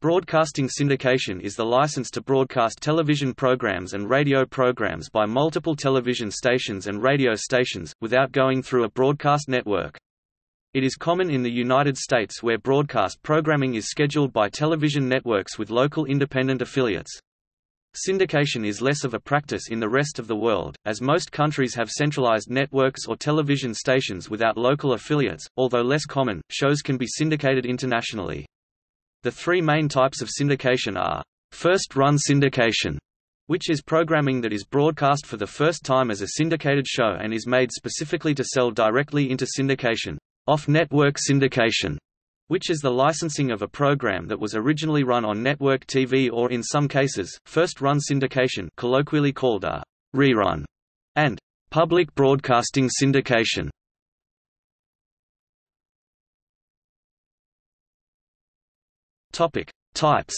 Broadcasting syndication is the license to broadcast television programs and radio programs by multiple television stations and radio stations, without going through a broadcast network. It is common in the United States where broadcast programming is scheduled by television networks with local independent affiliates. Syndication is less of a practice in the rest of the world, as most countries have centralized networks or television stations without local affiliates. Although less common, shows can be syndicated internationally. The three main types of syndication are first-run syndication, which is programming that is broadcast for the first time as a syndicated show and is made specifically to sell directly into syndication, off-network syndication, which is the licensing of a program that was originally run on network TV or in some cases, first-run syndication colloquially called a rerun, and public broadcasting syndication, Topic: Types.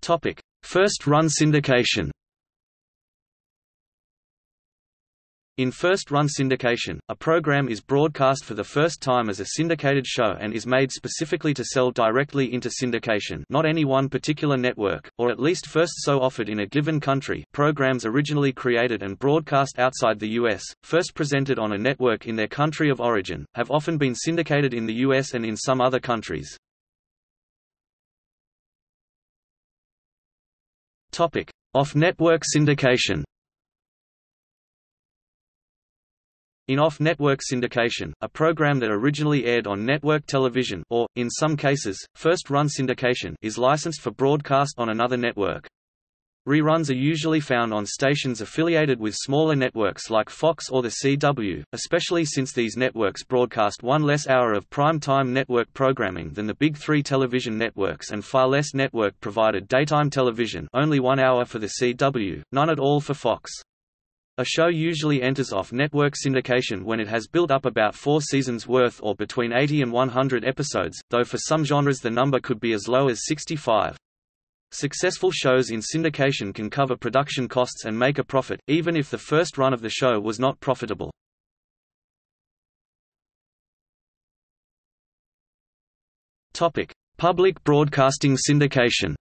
Topic: First run syndication. In first-run syndication, a program is broadcast for the first time as a syndicated show and is made specifically to sell directly into syndication not any one particular network, or at least first so offered in a given country programs originally created and broadcast outside the U.S., first presented on a network in their country of origin, have often been syndicated in the U.S. and in some other countries. Off-network syndication In off-network syndication, a program that originally aired on network television or, in some cases, first-run syndication is licensed for broadcast on another network. Reruns are usually found on stations affiliated with smaller networks like Fox or the CW, especially since these networks broadcast one less hour of prime-time network programming than the big three television networks and far less network-provided daytime television only one hour for the CW, none at all for Fox. A show usually enters off-network syndication when it has built up about four seasons worth or between 80 and 100 episodes, though for some genres the number could be as low as 65. Successful shows in syndication can cover production costs and make a profit, even if the first run of the show was not profitable. Public broadcasting syndication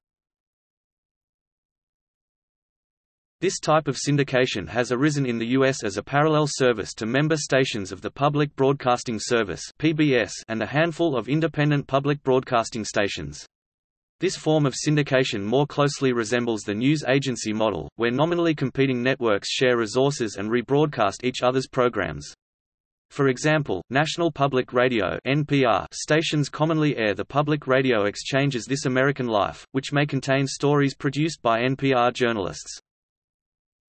This type of syndication has arisen in the U.S. as a parallel service to member stations of the Public Broadcasting Service (PBS) and a handful of independent public broadcasting stations. This form of syndication more closely resembles the news agency model, where nominally competing networks share resources and rebroadcast each other's programs. For example, National Public Radio (NPR) stations commonly air the Public Radio Exchange's This American Life, which may contain stories produced by NPR journalists.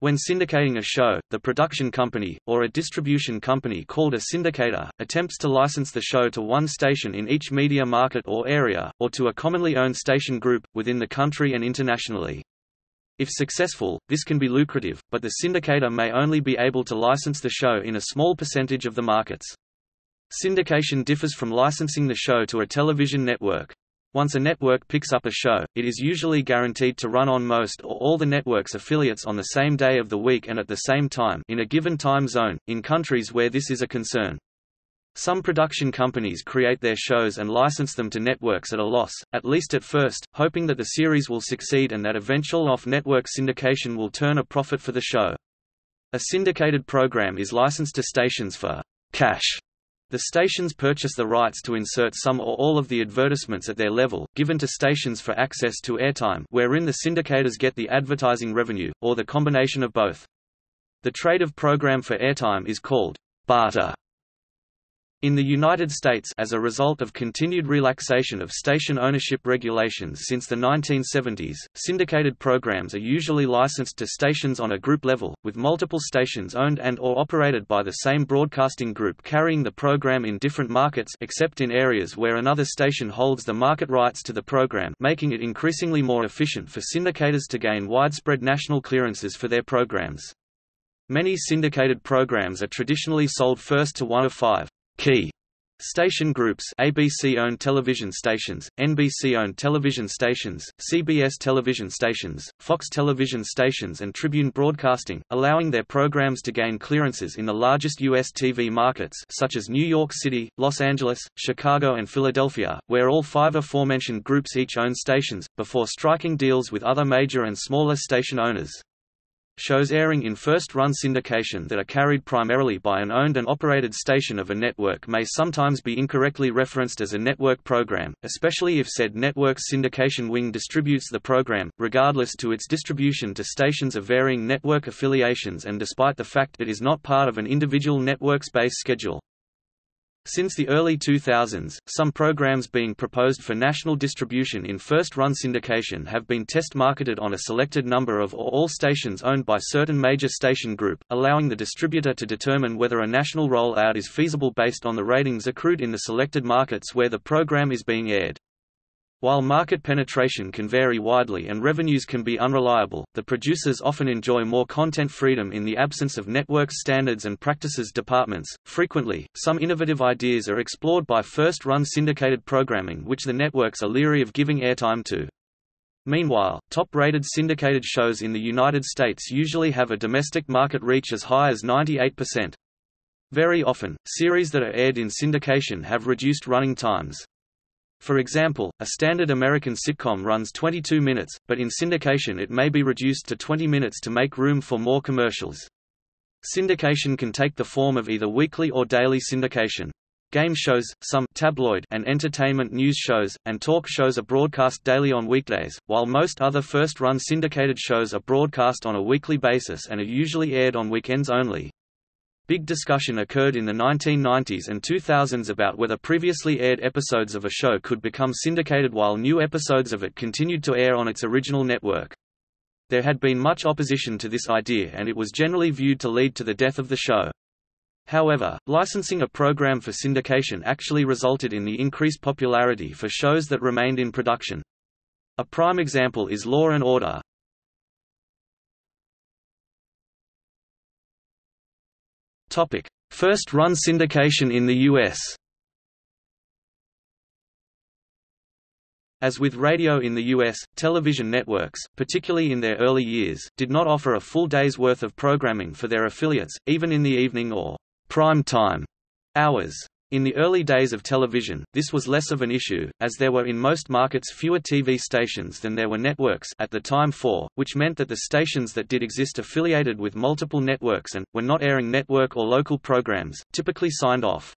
When syndicating a show, the production company, or a distribution company called a syndicator, attempts to license the show to one station in each media market or area, or to a commonly owned station group, within the country and internationally. If successful, this can be lucrative, but the syndicator may only be able to license the show in a small percentage of the markets. Syndication differs from licensing the show to a television network. Once a network picks up a show, it is usually guaranteed to run on most or all the network's affiliates on the same day of the week and at the same time in a given time zone, in countries where this is a concern. Some production companies create their shows and license them to networks at a loss, at least at first, hoping that the series will succeed and that eventual off-network syndication will turn a profit for the show. A syndicated program is licensed to stations for cash the stations purchase the rights to insert some or all of the advertisements at their level, given to stations for access to airtime wherein the syndicators get the advertising revenue, or the combination of both. The trade of program for airtime is called barter. In the United States as a result of continued relaxation of station ownership regulations since the 1970s, syndicated programs are usually licensed to stations on a group level, with multiple stations owned and or operated by the same broadcasting group carrying the program in different markets except in areas where another station holds the market rights to the program making it increasingly more efficient for syndicators to gain widespread national clearances for their programs. Many syndicated programs are traditionally sold first to one of five key Station groups ABC-owned television stations, NBC-owned television stations, CBS television stations, Fox television stations and Tribune Broadcasting, allowing their programs to gain clearances in the largest U.S. TV markets such as New York City, Los Angeles, Chicago and Philadelphia, where all five aforementioned groups each own stations, before striking deals with other major and smaller station owners. Shows airing in first-run syndication that are carried primarily by an owned and operated station of a network may sometimes be incorrectly referenced as a network program, especially if said network's syndication wing distributes the program, regardless to its distribution to stations of varying network affiliations and despite the fact it is not part of an individual network's base schedule. Since the early 2000s, some programs being proposed for national distribution in first-run syndication have been test-marketed on a selected number of or all stations owned by certain major station group, allowing the distributor to determine whether a national rollout is feasible based on the ratings accrued in the selected markets where the program is being aired. While market penetration can vary widely and revenues can be unreliable, the producers often enjoy more content freedom in the absence of networks standards and practices departments. Frequently, some innovative ideas are explored by first-run syndicated programming which the networks are leery of giving airtime to. Meanwhile, top-rated syndicated shows in the United States usually have a domestic market reach as high as 98%. Very often, series that are aired in syndication have reduced running times. For example, a standard American sitcom runs 22 minutes, but in syndication it may be reduced to 20 minutes to make room for more commercials. Syndication can take the form of either weekly or daily syndication. Game shows, some tabloid and entertainment news shows, and talk shows are broadcast daily on weekdays, while most other first-run syndicated shows are broadcast on a weekly basis and are usually aired on weekends only. Big discussion occurred in the 1990s and 2000s about whether previously aired episodes of a show could become syndicated while new episodes of it continued to air on its original network. There had been much opposition to this idea and it was generally viewed to lead to the death of the show. However, licensing a program for syndication actually resulted in the increased popularity for shows that remained in production. A prime example is Law and Order, First run syndication in the US. As with radio in the US, television networks, particularly in their early years, did not offer a full day's worth of programming for their affiliates, even in the evening or prime time hours. In the early days of television, this was less of an issue, as there were in most markets fewer TV stations than there were networks at the time for, which meant that the stations that did exist affiliated with multiple networks and, were not airing network or local programs, typically signed off.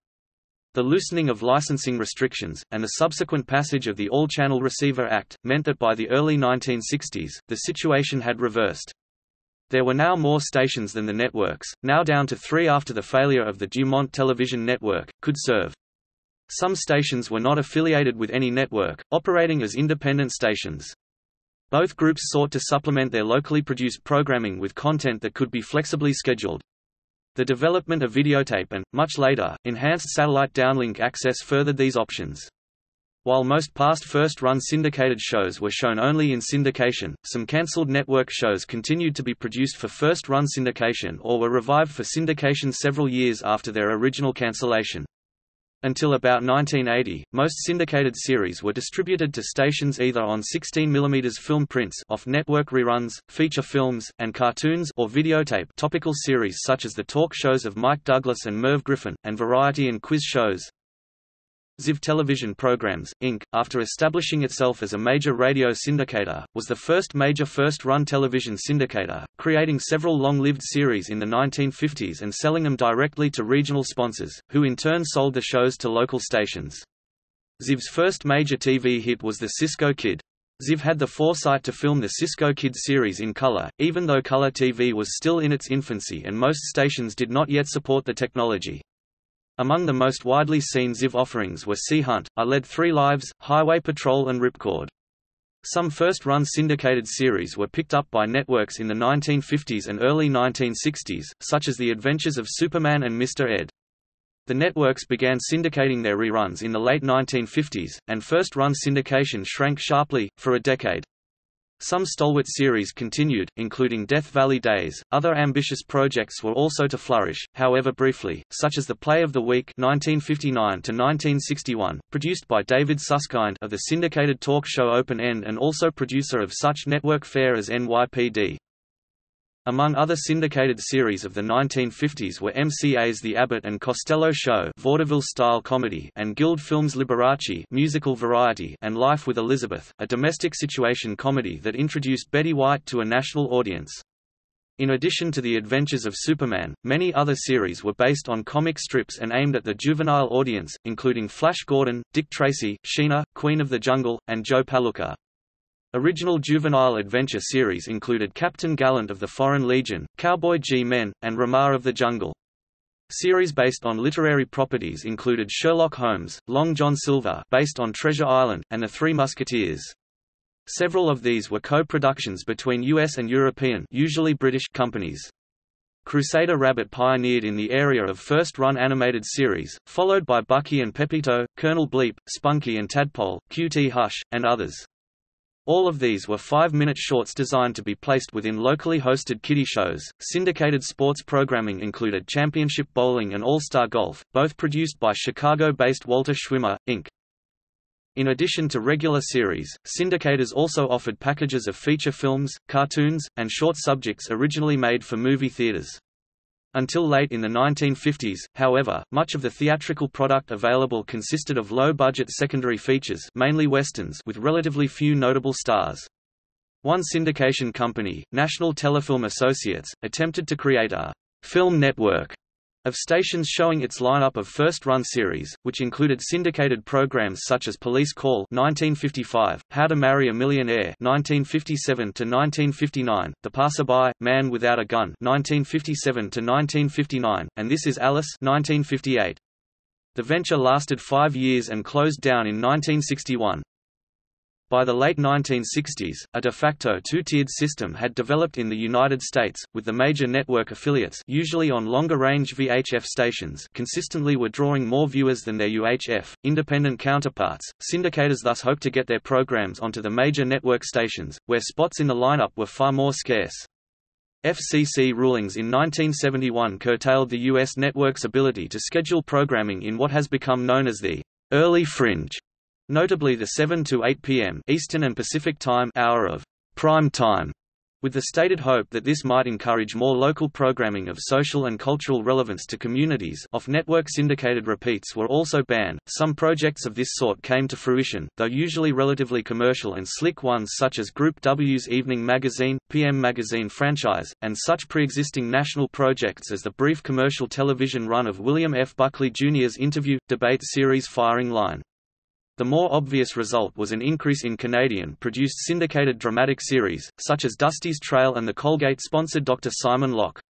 The loosening of licensing restrictions, and the subsequent passage of the All-Channel Receiver Act, meant that by the early 1960s, the situation had reversed. There were now more stations than the networks, now down to three after the failure of the Dumont television network, could serve. Some stations were not affiliated with any network, operating as independent stations. Both groups sought to supplement their locally produced programming with content that could be flexibly scheduled. The development of videotape and, much later, enhanced satellite downlink access furthered these options. While most past first-run syndicated shows were shown only in syndication, some cancelled network shows continued to be produced for first-run syndication or were revived for syndication several years after their original cancellation. Until about 1980, most syndicated series were distributed to stations either on 16 mm film prints off-network reruns, feature films, and cartoons or videotape topical series such as the talk shows of Mike Douglas and Merv Griffin, and variety and quiz shows, Ziv Television Programs, Inc., after establishing itself as a major radio syndicator, was the first major first-run television syndicator, creating several long-lived series in the 1950s and selling them directly to regional sponsors, who in turn sold the shows to local stations. Ziv's first major TV hit was the Cisco Kid. Ziv had the foresight to film the Cisco Kid series in color, even though color TV was still in its infancy and most stations did not yet support the technology. Among the most widely seen Ziv offerings were Sea Hunt, I Led Three Lives, Highway Patrol and Ripcord. Some first-run syndicated series were picked up by networks in the 1950s and early 1960s, such as The Adventures of Superman and Mr. Ed. The networks began syndicating their reruns in the late 1950s, and first-run syndication shrank sharply, for a decade. Some stalwart series continued, including Death Valley Days. Other ambitious projects were also to flourish, however briefly, such as the Play of the Week (1959–1961), produced by David Susskind of the syndicated talk show Open End and also producer of such network fare as NYPD. Among other syndicated series of the 1950s were MCA's The Abbott and Costello Show vaudeville-style comedy and Guild Films Liberace musical variety and Life with Elizabeth, a domestic situation comedy that introduced Betty White to a national audience. In addition to the adventures of Superman, many other series were based on comic strips and aimed at the juvenile audience, including Flash Gordon, Dick Tracy, Sheena, Queen of the Jungle, and Joe Palooka. Original juvenile adventure series included Captain Gallant of the Foreign Legion, Cowboy G-Men, and Ramar of the Jungle. Series based on literary properties included Sherlock Holmes, Long John Silver based on Treasure Island, and The Three Musketeers. Several of these were co-productions between US and European usually British companies. Crusader Rabbit pioneered in the area of first-run animated series, followed by Bucky and Pepito, Colonel Bleep, Spunky and Tadpole, QT Hush, and others. All of these were five-minute shorts designed to be placed within locally hosted kiddie shows. Syndicated sports programming included Championship Bowling and All-Star Golf, both produced by Chicago-based Walter Schwimmer, Inc. In addition to regular series, syndicators also offered packages of feature films, cartoons, and short subjects originally made for movie theaters. Until late in the 1950s, however, much of the theatrical product available consisted of low-budget secondary features mainly westerns with relatively few notable stars. One syndication company, National Telefilm Associates, attempted to create a «film network» of stations showing its lineup of first-run series, which included syndicated programs such as Police Call 1955, How to Marry a Millionaire 1957 to 1959, The Passerby, Man Without a Gun 1957 to 1959, and This Is Alice 1958. The venture lasted five years and closed down in 1961. By the late 1960s, a de facto two-tiered system had developed in the United States, with the major network affiliates usually on longer-range VHF stations consistently were drawing more viewers than their UHF, independent counterparts. Syndicators thus hoped to get their programs onto the major network stations, where spots in the lineup were far more scarce. FCC rulings in 1971 curtailed the U.S. network's ability to schedule programming in what has become known as the early fringe Notably the 7 to 8 p.m. Eastern and Pacific Time hour of prime time, with the stated hope that this might encourage more local programming of social and cultural relevance to communities. Off-network syndicated repeats were also banned. Some projects of this sort came to fruition, though usually relatively commercial and slick ones such as Group W's Evening Magazine, PM Magazine franchise, and such pre-existing national projects as the brief commercial television run of William F. Buckley Jr.'s interview debate series Firing Line. The more obvious result was an increase in Canadian-produced syndicated dramatic series, such as Dusty's Trail and the Colgate-sponsored Dr. Simon Locke.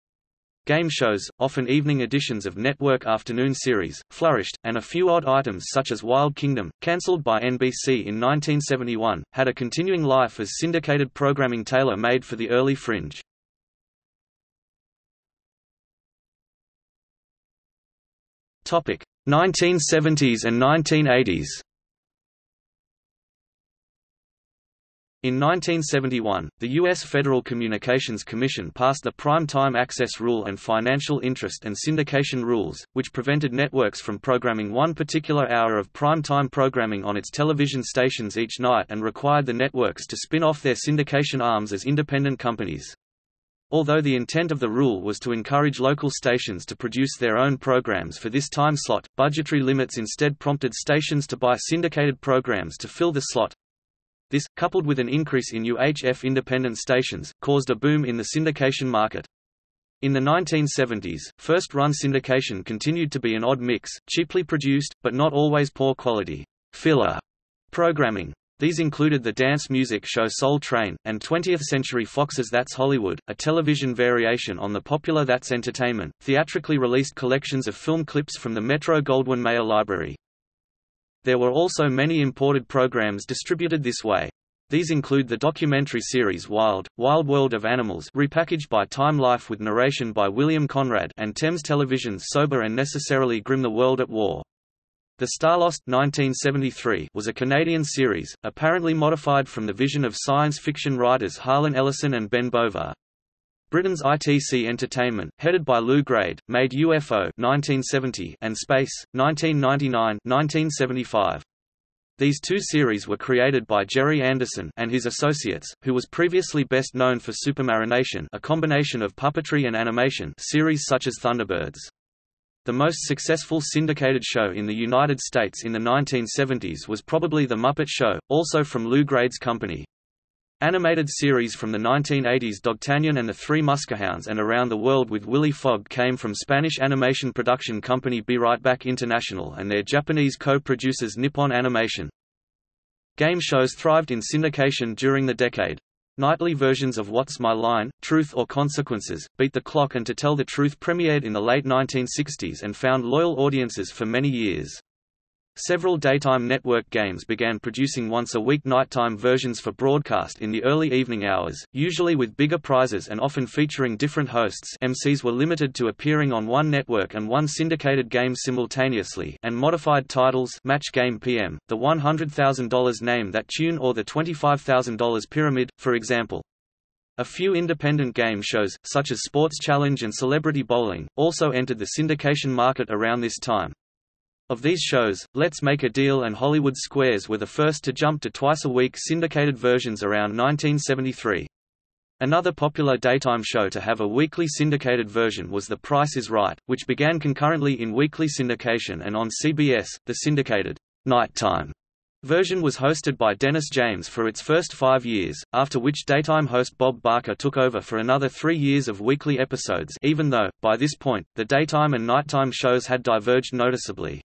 Game shows, often evening editions of network afternoon series, flourished, and a few odd items such as Wild Kingdom, cancelled by NBC in 1971, had a continuing life as syndicated programming tailor-made for the early fringe. Topic: 1970s and 1980s. In 1971, the U.S. Federal Communications Commission passed the Prime Time Access Rule and Financial Interest and Syndication Rules, which prevented networks from programming one particular hour of prime time programming on its television stations each night and required the networks to spin off their syndication arms as independent companies. Although the intent of the rule was to encourage local stations to produce their own programs for this time slot, budgetary limits instead prompted stations to buy syndicated programs to fill the slot, this, coupled with an increase in UHF independent stations, caused a boom in the syndication market. In the 1970s, first-run syndication continued to be an odd mix, cheaply produced, but not always poor quality, filler programming. These included the dance music show Soul Train, and 20th Century Fox's That's Hollywood, a television variation on the popular That's Entertainment, theatrically released collections of film clips from the Metro-Goldwyn-Mayer Library. There were also many imported programs distributed this way. These include the documentary series Wild, Wild World of Animals repackaged by Time Life with narration by William Conrad and Thames Television's Sober and Necessarily Grim The World at War. The Starlost 1973 was a Canadian series, apparently modified from the vision of science fiction writers Harlan Ellison and Ben Bova. Britain's ITC Entertainment, headed by Lou Grade, made UFO 1970 and Space 1999 1975. These two series were created by Gerry Anderson and his associates, who was previously best known for Supermarionation a combination of puppetry and animation series such as Thunderbirds. The most successful syndicated show in the United States in the 1970s was probably The Muppet Show, also from Lou Grade's company. Animated series from the 1980s Dogtanian and the Three Muskehounds and Around the World with Willy Fogg came from Spanish animation production company Be Right Back International and their Japanese co-producers Nippon Animation. Game shows thrived in syndication during the decade. Nightly versions of What's My Line, Truth or Consequences, Beat the Clock and To Tell the Truth premiered in the late 1960s and found loyal audiences for many years. Several daytime network games began producing once-a-week nighttime versions for broadcast in the early evening hours, usually with bigger prizes and often featuring different hosts MCs were limited to appearing on one network and one syndicated game simultaneously and modified titles Match Game PM, the $100,000 Name That Tune or the $25,000 Pyramid, for example. A few independent game shows, such as Sports Challenge and Celebrity Bowling, also entered the syndication market around this time. Of these shows, Let's Make a Deal and Hollywood Squares were the first to jump to twice-a-week syndicated versions around 1973. Another popular daytime show to have a weekly syndicated version was The Price is Right, which began concurrently in weekly syndication and on CBS, the syndicated nighttime version was hosted by Dennis James for its first five years, after which daytime host Bob Barker took over for another three years of weekly episodes even though, by this point, the daytime and nighttime shows had diverged noticeably.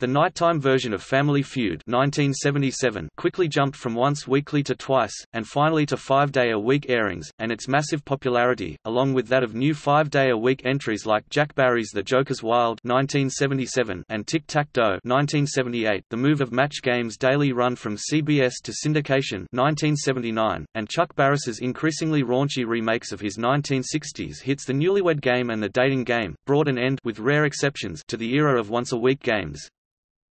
The nighttime version of Family Feud 1977 quickly jumped from once weekly to twice, and finally to five-day-a-week airings, and its massive popularity, along with that of new five-day-a-week entries like Jack Barry's The Joker's Wild 1977 and Tic-Tac-Dough 1978, the move of Match Game's daily run from CBS to syndication 1979, and Chuck Barris's increasingly raunchy remakes of his 1960s hits The Newlywed Game and The Dating Game, brought an end with rare exceptions to the era of once-a-week games.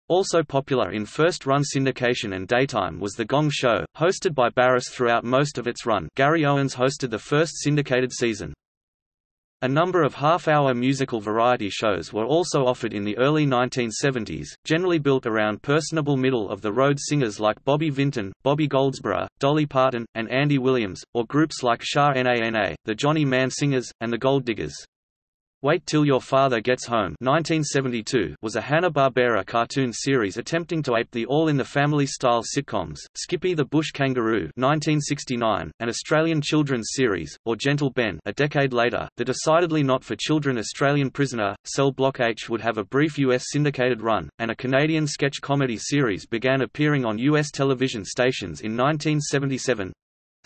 Also popular in first-run syndication and daytime was The Gong Show, hosted by Barris throughout most of its run Gary Owens hosted the first syndicated season. A number of half-hour musical variety shows were also offered in the early 1970s, generally built around personable middle-of-the-road singers like Bobby Vinton, Bobby Goldsboro, Dolly Parton, and Andy Williams, or groups like Sha Na Na, the Johnny Mann Singers, and the Gold Diggers. Wait Till Your Father Gets Home 1972 was a Hanna-Barbera cartoon series attempting to ape the All in the Family-style sitcoms, Skippy the Bush Kangaroo 1969, an Australian children's series, or Gentle Ben a decade later, the decidedly not for children Australian Prisoner, Cell Block H would have a brief U.S. syndicated run, and a Canadian sketch comedy series began appearing on U.S. television stations in 1977,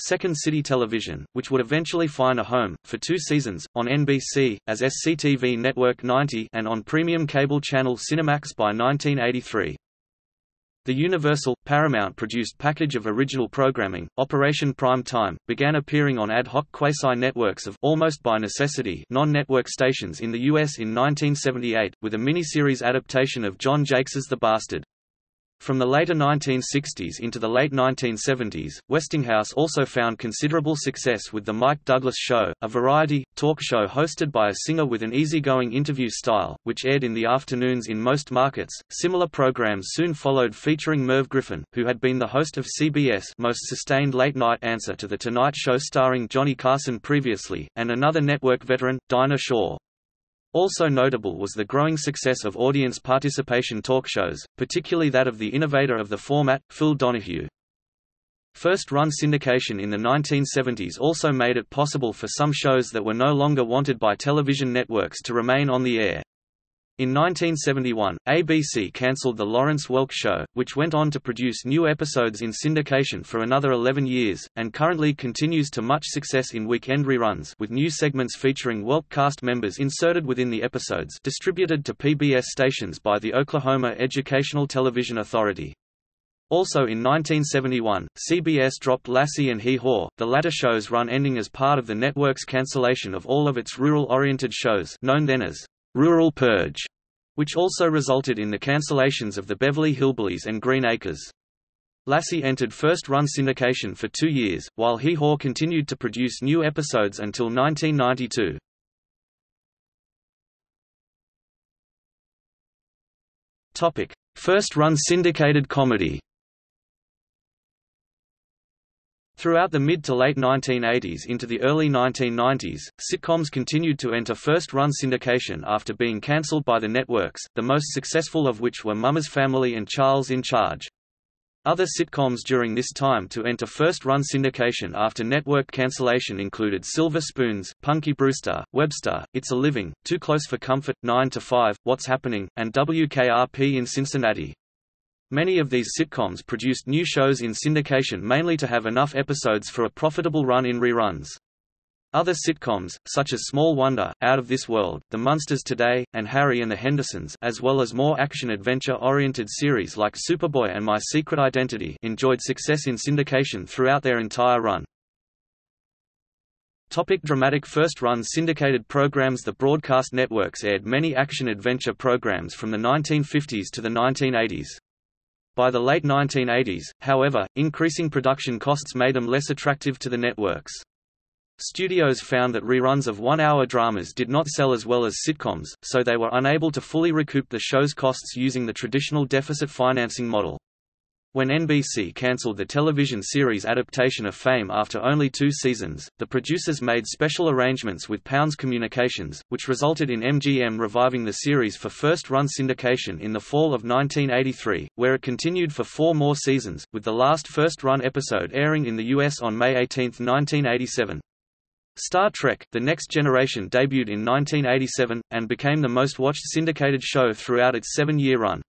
Second City Television, which would eventually find a home, for two seasons, on NBC, as SCTV Network 90 and on premium cable channel Cinemax by 1983. The Universal, Paramount-produced package of original programming, Operation Prime Time, began appearing on ad hoc quasi-networks of almost by necessity non-network stations in the U.S. in 1978, with a miniseries adaptation of John Jakes's The Bastard. From the later 1960s into the late 1970s, Westinghouse also found considerable success with The Mike Douglas Show, a variety, talk show hosted by a singer with an easygoing interview style, which aired in the afternoons in most markets. Similar programs soon followed featuring Merv Griffin, who had been the host of CBS' most sustained late-night answer to The Tonight Show starring Johnny Carson previously, and another network veteran, Dinah Shore. Also notable was the growing success of audience participation talk shows, particularly that of the innovator of the format, Phil Donahue. First-run syndication in the 1970s also made it possible for some shows that were no longer wanted by television networks to remain on the air. In 1971, ABC cancelled The Lawrence Welk Show, which went on to produce new episodes in syndication for another 11 years, and currently continues to much success in weekend reruns with new segments featuring Welk cast members inserted within the episodes distributed to PBS stations by the Oklahoma Educational Television Authority. Also in 1971, CBS dropped Lassie and Hee Haw, the latter show's run ending as part of the network's cancellation of all of its rural-oriented shows known then as Rural Purge, which also resulted in the cancellations of The Beverly Hillbillies and Green Acres. Lassie entered first-run syndication for two years, while Hee Haw continued to produce new episodes until 1992. First-run syndicated comedy Throughout the mid to late 1980s into the early 1990s, sitcoms continued to enter first-run syndication after being cancelled by the networks, the most successful of which were Mama's Family and Charles in Charge. Other sitcoms during this time to enter first-run syndication after network cancellation included Silver Spoons, Punky Brewster, Webster, It's a Living, Too Close for Comfort, 9 to 5, What's Happening, and WKRP in Cincinnati. Many of these sitcoms produced new shows in syndication mainly to have enough episodes for a profitable run in reruns. Other sitcoms, such as Small Wonder, Out of This World, The Munsters Today, and Harry and the Hendersons as well as more action-adventure-oriented series like Superboy and My Secret Identity enjoyed success in syndication throughout their entire run. Topic dramatic First-run syndicated programs The broadcast networks aired many action-adventure programs from the 1950s to the 1980s. By the late 1980s, however, increasing production costs made them less attractive to the networks. Studios found that reruns of one-hour dramas did not sell as well as sitcoms, so they were unable to fully recoup the show's costs using the traditional deficit financing model. When NBC cancelled the television series adaptation of Fame after only two seasons, the producers made special arrangements with Pounds Communications, which resulted in MGM reviving the series for first-run syndication in the fall of 1983, where it continued for four more seasons, with the last first-run episode airing in the U.S. on May 18, 1987. Star Trek – The Next Generation debuted in 1987, and became the most watched syndicated show throughout its seven-year run.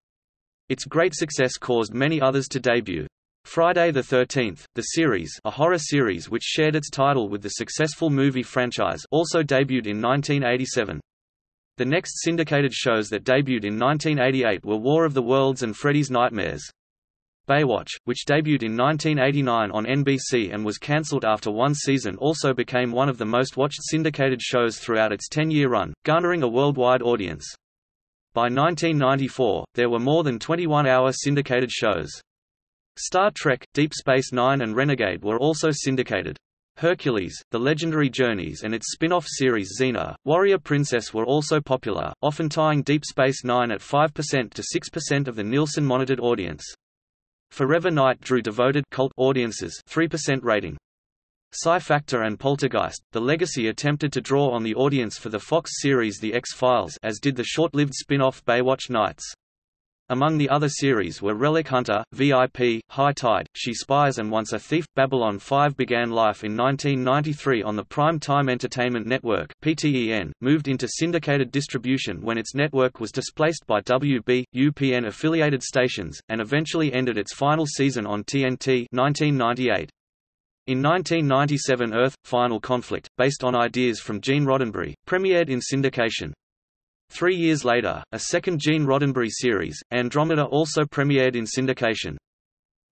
Its great success caused many others to debut. Friday the 13th, the series, a horror series which shared its title with the successful movie franchise, also debuted in 1987. The next syndicated shows that debuted in 1988 were War of the Worlds and Freddy's Nightmares. Baywatch, which debuted in 1989 on NBC and was cancelled after one season also became one of the most watched syndicated shows throughout its 10-year run, garnering a worldwide audience. By 1994, there were more than 21-hour syndicated shows. Star Trek, Deep Space Nine and Renegade were also syndicated. Hercules, The Legendary Journeys and its spin-off series Xena, Warrior Princess were also popular, often tying Deep Space Nine at 5% to 6% of the Nielsen-monitored audience. Forever Knight drew devoted cult audiences 3% rating. Psi Factor and Poltergeist, The Legacy attempted to draw on the audience for the Fox series The X-Files as did the short-lived spin-off Baywatch Nights. Among the other series were Relic Hunter, VIP, High Tide, She Spies and Once a Thief. Babylon 5 began life in 1993 on the Prime Time Entertainment Network PTEN, moved into syndicated distribution when its network was displaced by WB, UPN affiliated stations, and eventually ended its final season on TNT 1998. In 1997 Earth – Final Conflict, based on ideas from Gene Roddenberry, premiered in syndication. Three years later, a second Gene Roddenberry series, Andromeda also premiered in syndication.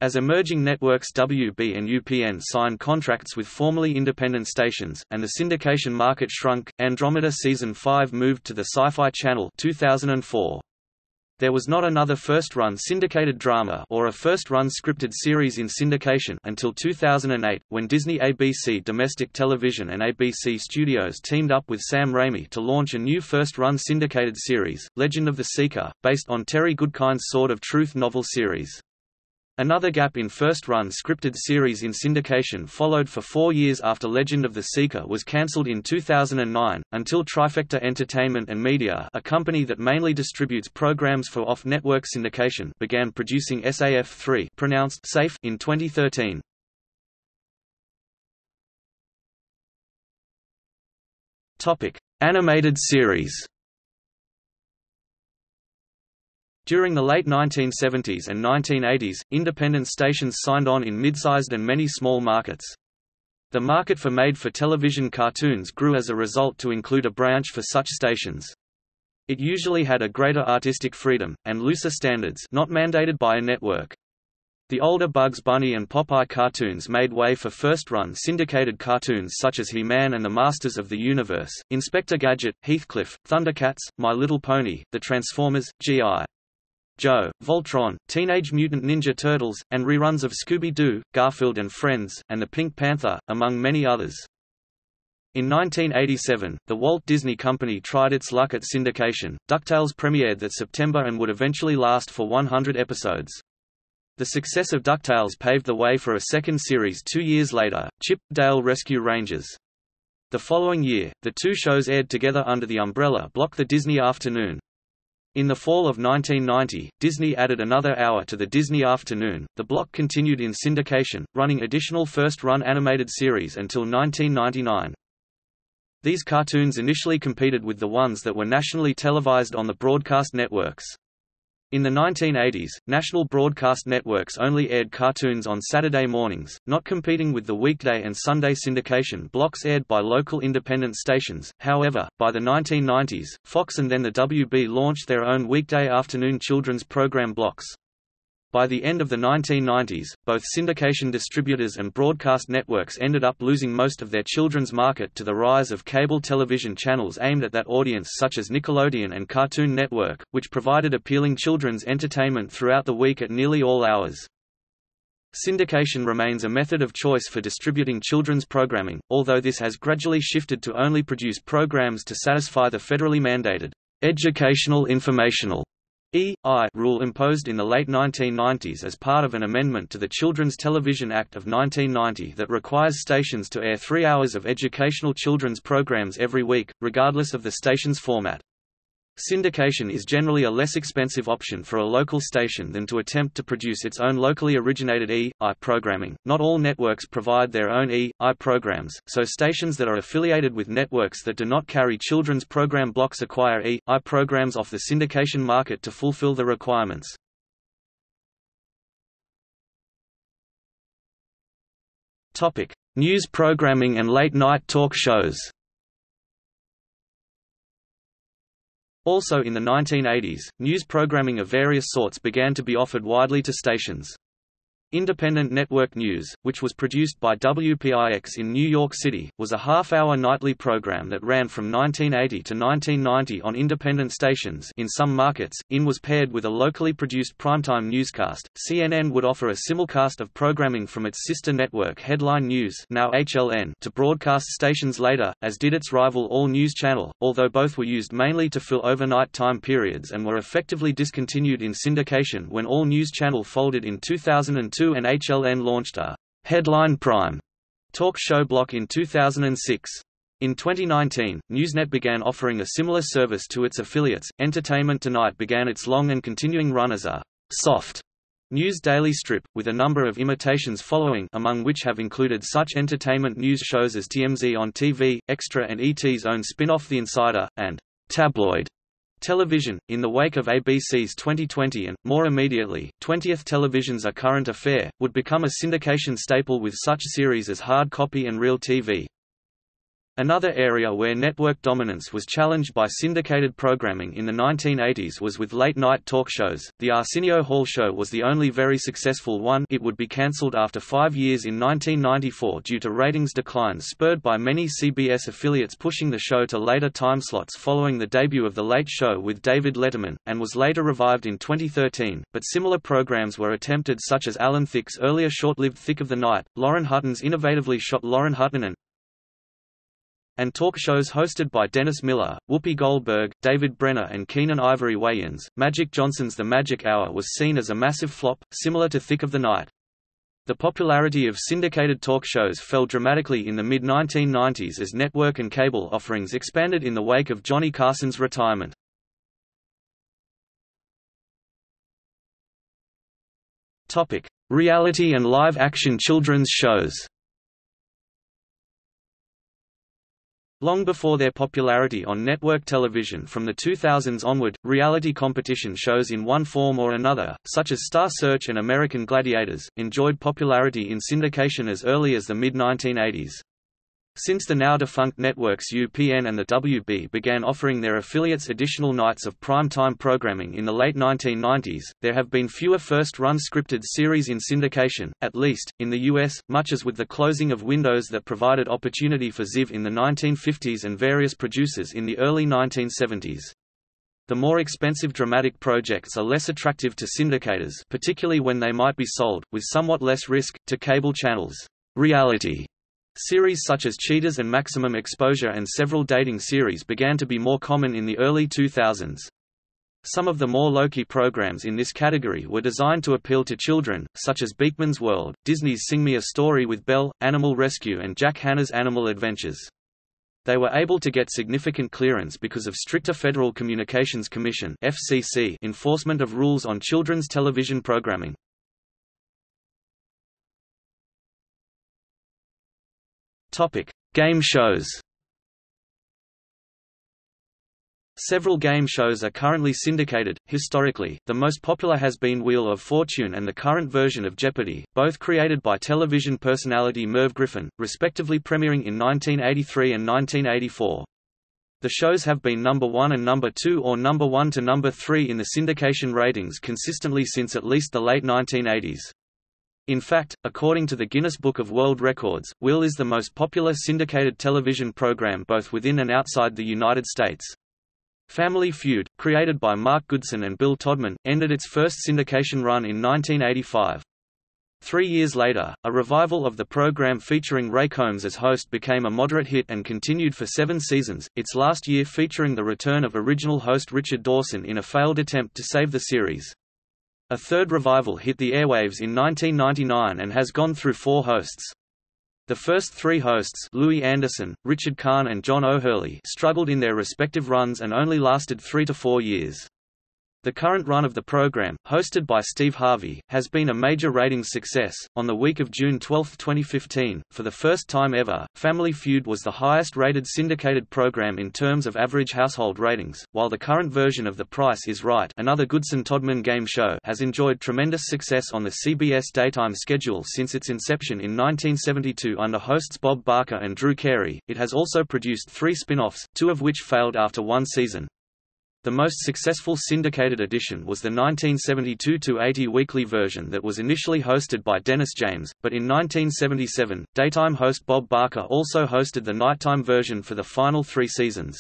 As emerging networks WB and UPN signed contracts with formerly independent stations, and the syndication market shrunk, Andromeda Season 5 moved to the Sci-Fi Channel 2004. There was not another first-run syndicated drama or a first-run scripted series in syndication until 2008, when Disney ABC Domestic Television and ABC Studios teamed up with Sam Raimi to launch a new first-run syndicated series, Legend of the Seeker, based on Terry Goodkind's Sword of Truth novel series. Another gap in first-run scripted series in syndication followed for four years after Legend of the Seeker was cancelled in 2009, until Trifecta Entertainment and Media a company that mainly distributes programs for off-network syndication began producing SAF3 pronounced safe in 2013. Animated series During the late 1970s and 1980s, independent stations signed on in mid-sized and many small markets. The market for made-for-television cartoons grew as a result to include a branch for such stations. It usually had a greater artistic freedom, and looser standards not mandated by a network. The older Bugs Bunny and Popeye cartoons made way for first-run syndicated cartoons such as He-Man and the Masters of the Universe, Inspector Gadget, Heathcliff, Thundercats, My Little Pony, The Transformers, G.I. Joe, Voltron, Teenage Mutant Ninja Turtles, and reruns of Scooby-Doo, Garfield and Friends, and The Pink Panther, among many others. In 1987, the Walt Disney Company tried its luck at syndication. DuckTales premiered that September and would eventually last for 100 episodes. The success of DuckTales paved the way for a second series two years later, Chip, Dale Rescue Rangers. The following year, the two shows aired together under the umbrella block The Disney Afternoon. In the fall of 1990, Disney added another hour to the Disney Afternoon. The block continued in syndication, running additional first-run animated series until 1999. These cartoons initially competed with the ones that were nationally televised on the broadcast networks. In the 1980s, national broadcast networks only aired cartoons on Saturday mornings, not competing with the weekday and Sunday syndication blocks aired by local independent stations. However, by the 1990s, Fox and then the WB launched their own weekday afternoon children's program blocks. By the end of the 1990s, both syndication distributors and broadcast networks ended up losing most of their children's market to the rise of cable television channels aimed at that audience such as Nickelodeon and Cartoon Network, which provided appealing children's entertainment throughout the week at nearly all hours. Syndication remains a method of choice for distributing children's programming, although this has gradually shifted to only produce programs to satisfy the federally mandated educational informational E.I. rule imposed in the late 1990s as part of an amendment to the Children's Television Act of 1990 that requires stations to air three hours of educational children's programs every week, regardless of the station's format. Syndication is generally a less expensive option for a local station than to attempt to produce its own locally originated E.I. programming. Not all networks provide their own E.I. programs, so stations that are affiliated with networks that do not carry children's program blocks acquire E.I. programs off the syndication market to fulfill the requirements. Topic: News programming and late-night talk shows. Also in the 1980s, news programming of various sorts began to be offered widely to stations. Independent Network News, which was produced by WPIX in New York City, was a half-hour nightly program that ran from 1980 to 1990 on independent stations in some markets. IN was paired with a locally produced primetime newscast. CNN would offer a simulcast of programming from its sister network Headline News, now HLN, to broadcast stations later, as did its rival All News Channel, although both were used mainly to fill overnight time periods and were effectively discontinued in syndication when All News Channel folded in 2002 and HLN launched a Headline Prime talk show block in 2006. In 2019, Newsnet began offering a similar service to its affiliates. Entertainment Tonight began its long and continuing run as a soft news daily strip, with a number of imitations following among which have included such entertainment news shows as TMZ on TV, Extra and ET's own spin-off The Insider, and Tabloid. Television, in the wake of ABC's 2020 and, more immediately, 20th Television's A Current Affair, would become a syndication staple with such series as Hard Copy and Real TV. Another area where network dominance was challenged by syndicated programming in the 1980s was with late-night talk shows. The Arsenio Hall Show was the only very successful one it would be cancelled after five years in 1994 due to ratings declines spurred by many CBS affiliates pushing the show to later timeslots following the debut of The Late Show with David Letterman, and was later revived in 2013, but similar programs were attempted such as Alan Thicke's earlier short-lived Thick of the Night, Lauren Hutton's innovatively shot Lauren Hutton and and talk shows hosted by Dennis Miller, Whoopi Goldberg, David Brenner and Keenen Ivory Wayans. Magic Johnson's The Magic Hour was seen as a massive flop, similar to Thick of the Night. The popularity of syndicated talk shows fell dramatically in the mid-1990s as network and cable offerings expanded in the wake of Johnny Carson's retirement. Reality and live-action children's shows Long before their popularity on network television from the 2000s onward, reality competition shows in one form or another, such as Star Search and American Gladiators, enjoyed popularity in syndication as early as the mid-1980s. Since the now-defunct networks UPN and the WB began offering their affiliates additional nights of prime-time programming in the late 1990s, there have been fewer first-run scripted series in syndication, at least, in the US, much as with the closing of windows that provided opportunity for Ziv in the 1950s and various producers in the early 1970s. The more expensive dramatic projects are less attractive to syndicators particularly when they might be sold, with somewhat less risk, to cable channels. Reality Series such as Cheaters and Maximum Exposure and several dating series began to be more common in the early 2000s. Some of the more low-key programs in this category were designed to appeal to children, such as Beakman's World, Disney's Sing Me a Story with Belle, Animal Rescue and Jack Hanna's Animal Adventures. They were able to get significant clearance because of stricter Federal Communications Commission (FCC) enforcement of rules on children's television programming. Topic: Game shows. Several game shows are currently syndicated. Historically, the most popular has been Wheel of Fortune and the current version of Jeopardy, both created by television personality Merv Griffin, respectively premiering in 1983 and 1984. The shows have been number 1 and number 2 or number 1 to number 3 in the syndication ratings consistently since at least the late 1980s. In fact, according to the Guinness Book of World Records, Wheel is the most popular syndicated television program both within and outside the United States. Family Feud, created by Mark Goodson and Bill Todman, ended its first syndication run in 1985. Three years later, a revival of the program featuring Ray Combs as host became a moderate hit and continued for seven seasons, its last year featuring the return of original host Richard Dawson in a failed attempt to save the series. A third revival hit the airwaves in 1999 and has gone through four hosts. The first three hosts Louie Anderson, Richard Karn and John O'Hurley struggled in their respective runs and only lasted three to four years. The current run of the program, hosted by Steve Harvey, has been a major ratings success. On the week of June 12, 2015, for the first time ever, Family Feud was the highest rated syndicated program in terms of average household ratings, while the current version of The Price is Right, another Goodson Todman game show, has enjoyed tremendous success on the CBS daytime schedule since its inception in 1972 under hosts Bob Barker and Drew Carey. It has also produced three spin-offs, two of which failed after one season. The most successful syndicated edition was the 1972–80 weekly version that was initially hosted by Dennis James, but in 1977, daytime host Bob Barker also hosted the nighttime version for the final three seasons.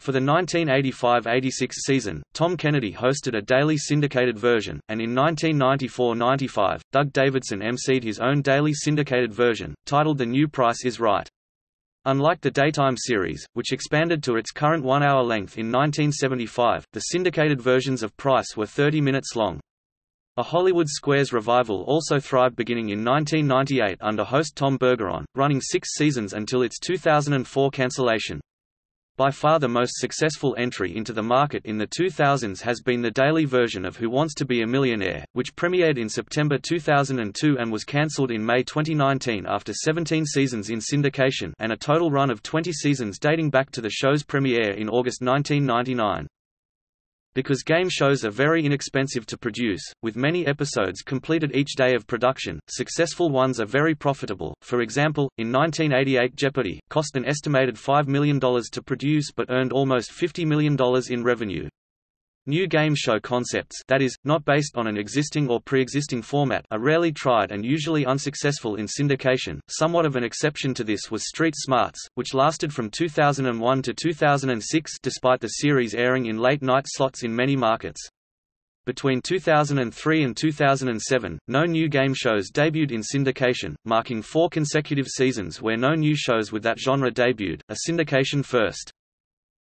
For the 1985–86 season, Tom Kennedy hosted a daily syndicated version, and in 1994–95, Doug Davidson emceed his own daily syndicated version, titled The New Price is Right. Unlike the daytime series, which expanded to its current one-hour length in 1975, the syndicated versions of Price were 30 minutes long. A Hollywood Squares revival also thrived beginning in 1998 under host Tom Bergeron, running six seasons until its 2004 cancellation. By far the most successful entry into the market in the 2000s has been the daily version of Who Wants to Be a Millionaire, which premiered in September 2002 and was cancelled in May 2019 after 17 seasons in syndication and a total run of 20 seasons dating back to the show's premiere in August 1999. Because game shows are very inexpensive to produce, with many episodes completed each day of production, successful ones are very profitable. For example, in 1988 Jeopardy! cost an estimated $5 million to produce but earned almost $50 million in revenue. New game show concepts that is, not based on an existing or pre-existing format are rarely tried and usually unsuccessful in syndication. Somewhat of an exception to this was Street Smarts, which lasted from 2001 to 2006 despite the series airing in late-night slots in many markets. Between 2003 and 2007, no new game shows debuted in syndication, marking four consecutive seasons where no new shows with that genre debuted, a syndication first.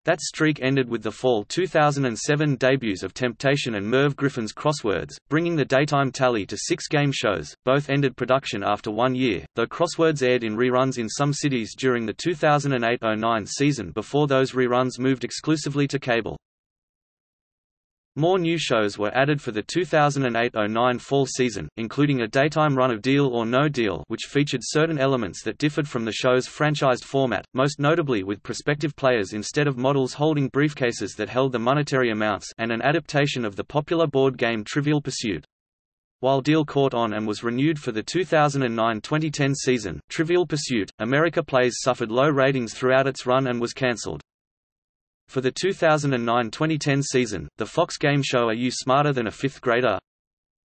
That streak ended with the fall 2007 debuts of Temptation and Merv Griffin's Crosswords, bringing the daytime tally to six game shows. Both ended production after one year, though Crosswords aired in reruns in some cities during the 2008–09 season before those reruns moved exclusively to cable. More new shows were added for the 2008–09 fall season, including a daytime run of Deal or No Deal which featured certain elements that differed from the show's franchised format, most notably with prospective players instead of models holding briefcases that held the monetary amounts and an adaptation of the popular board game Trivial Pursuit. While deal caught on and was renewed for the 2009-2010 season, Trivial Pursuit, America Plays suffered low ratings throughout its run and was cancelled. For the 2009-2010 season, the Fox game show Are You Smarter Than a Fifth Grader?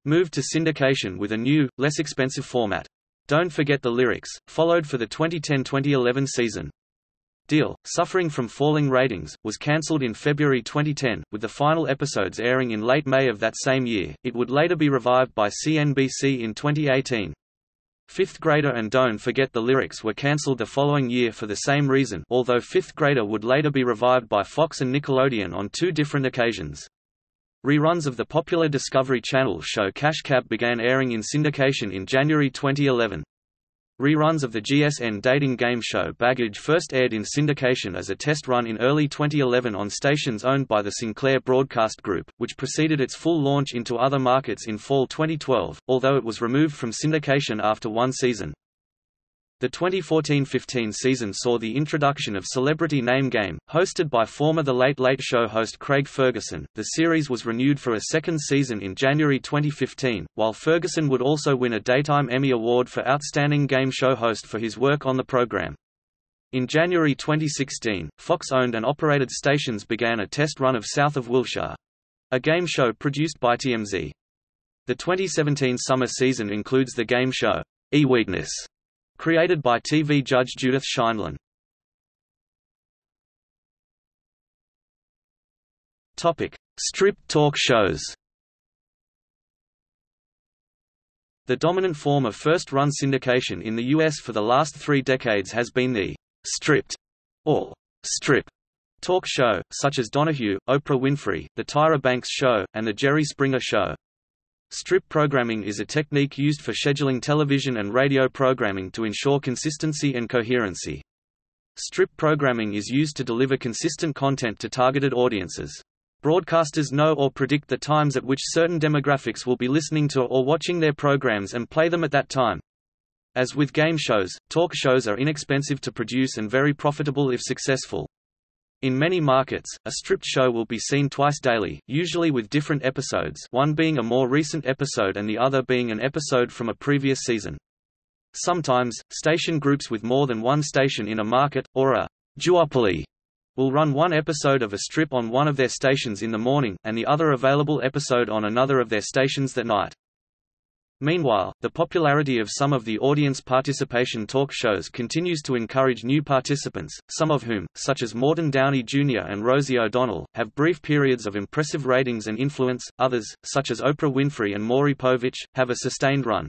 moved to syndication with a new, less expensive format. Don't Forget the Lyrics, followed for the 2010-2011 season. Deal, suffering from falling ratings, was cancelled in February 2010, with the final episodes airing in late May of that same year. It would later be revived by CNBC in 2018. Fifth Grader and Don't Forget the Lyrics were cancelled the following year for the same reason, although Fifth Grader would later be revived by Fox and Nickelodeon on two different occasions. Reruns of the popular Discovery Channel show Cash Cab began airing in syndication in January 2011. Reruns of the GSN dating game show Baggage first aired in syndication as a test run in early 2011 on stations owned by the Sinclair Broadcast Group, which preceded its full launch into other markets in fall 2012, although it was removed from syndication after one season. The 2014–15 season saw the introduction of Celebrity Name Game, hosted by former The Late Late Show host Craig Ferguson. The series was renewed for a second season in January 2015, while Ferguson would also win a Daytime Emmy Award for Outstanding Game Show Host for his work on the program. In January 2016, Fox-owned and operated stations began a test run of South of Wilshire—a game show produced by TMZ. The 2017 summer season includes the game show, E-Weakness, Created by TV judge Judith Sheindlin. Topic: Strip talk shows. The dominant form of first-run syndication in the U.S. for the last three decades has been the stripped or strip talk show, such as Donahue, Oprah Winfrey, The Tyra Banks Show, and The Jerry Springer Show. Strip programming is a technique used for scheduling television and radio programming to ensure consistency and coherency. Strip programming is used to deliver consistent content to targeted audiences. Broadcasters know or predict the times at which certain demographics will be listening to or watching their programs and play them at that time. As with game shows, talk shows are inexpensive to produce and very profitable if successful. In many markets, a stripped show will be seen twice daily, usually with different episodes one being a more recent episode and the other being an episode from a previous season. Sometimes, station groups with more than one station in a market, or a duopoly, will run one episode of a strip on one of their stations in the morning, and the other available episode on another of their stations that night. Meanwhile, the popularity of some of the audience participation talk shows continues to encourage new participants, some of whom, such as Morton Downey Jr. and Rosie O'Donnell, have brief periods of impressive ratings and influence, others, such as Oprah Winfrey and Maury Povich, have a sustained run.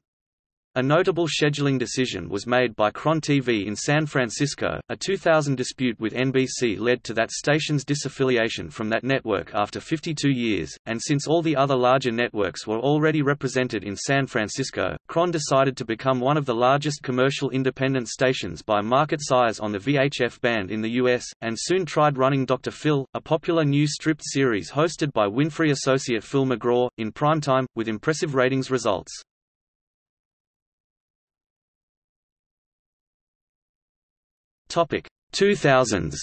A notable scheduling decision was made by KRON TV in San Francisco. A 2000 dispute with NBC led to that station's disaffiliation from that network after 52 years, and since all the other larger networks were already represented in San Francisco, KRON decided to become one of the largest commercial independent stations by market size on the VHF band in the US, and soon tried running Dr. Phil, a popular new stripped series hosted by Winfrey associate Phil McGraw, in primetime, with impressive ratings results. Topic. 2000s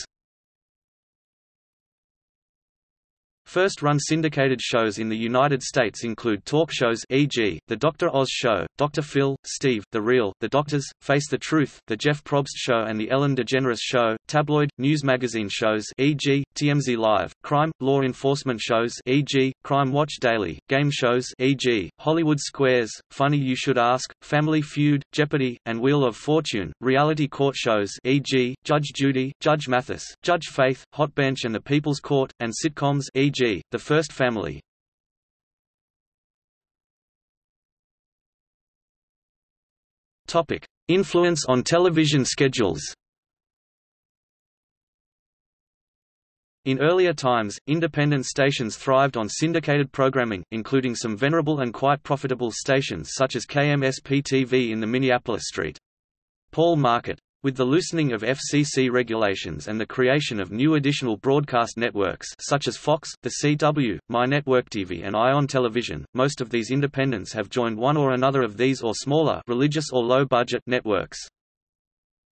First-run syndicated shows in the United States include talk shows e.g., The Dr. Oz Show, Dr. Phil, Steve, The Real, The Doctors, Face the Truth, The Jeff Probst Show and The Ellen DeGeneres Show, tabloid, news magazine shows e.g., TMZ Live, crime, law enforcement shows e.g., Crime Watch Daily, game shows e.g., Hollywood Squares, Funny You Should Ask, Family Feud, Jeopardy! and Wheel of Fortune, reality court shows e.g., Judge Judy, Judge Mathis, Judge Faith, Hot Bench and The People's Court, and sitcoms e.g. The First Family. Topic: Influence on television schedules. In earlier times, independent stations thrived on syndicated programming, including some venerable and quite profitable stations such as KMSP-TV in the Minneapolis St. Paul market. With the loosening of FCC regulations and the creation of new additional broadcast networks such as Fox, the CW, MyNetworkTV and Ion Television, most of these independents have joined one or another of these or smaller religious or low-budget networks.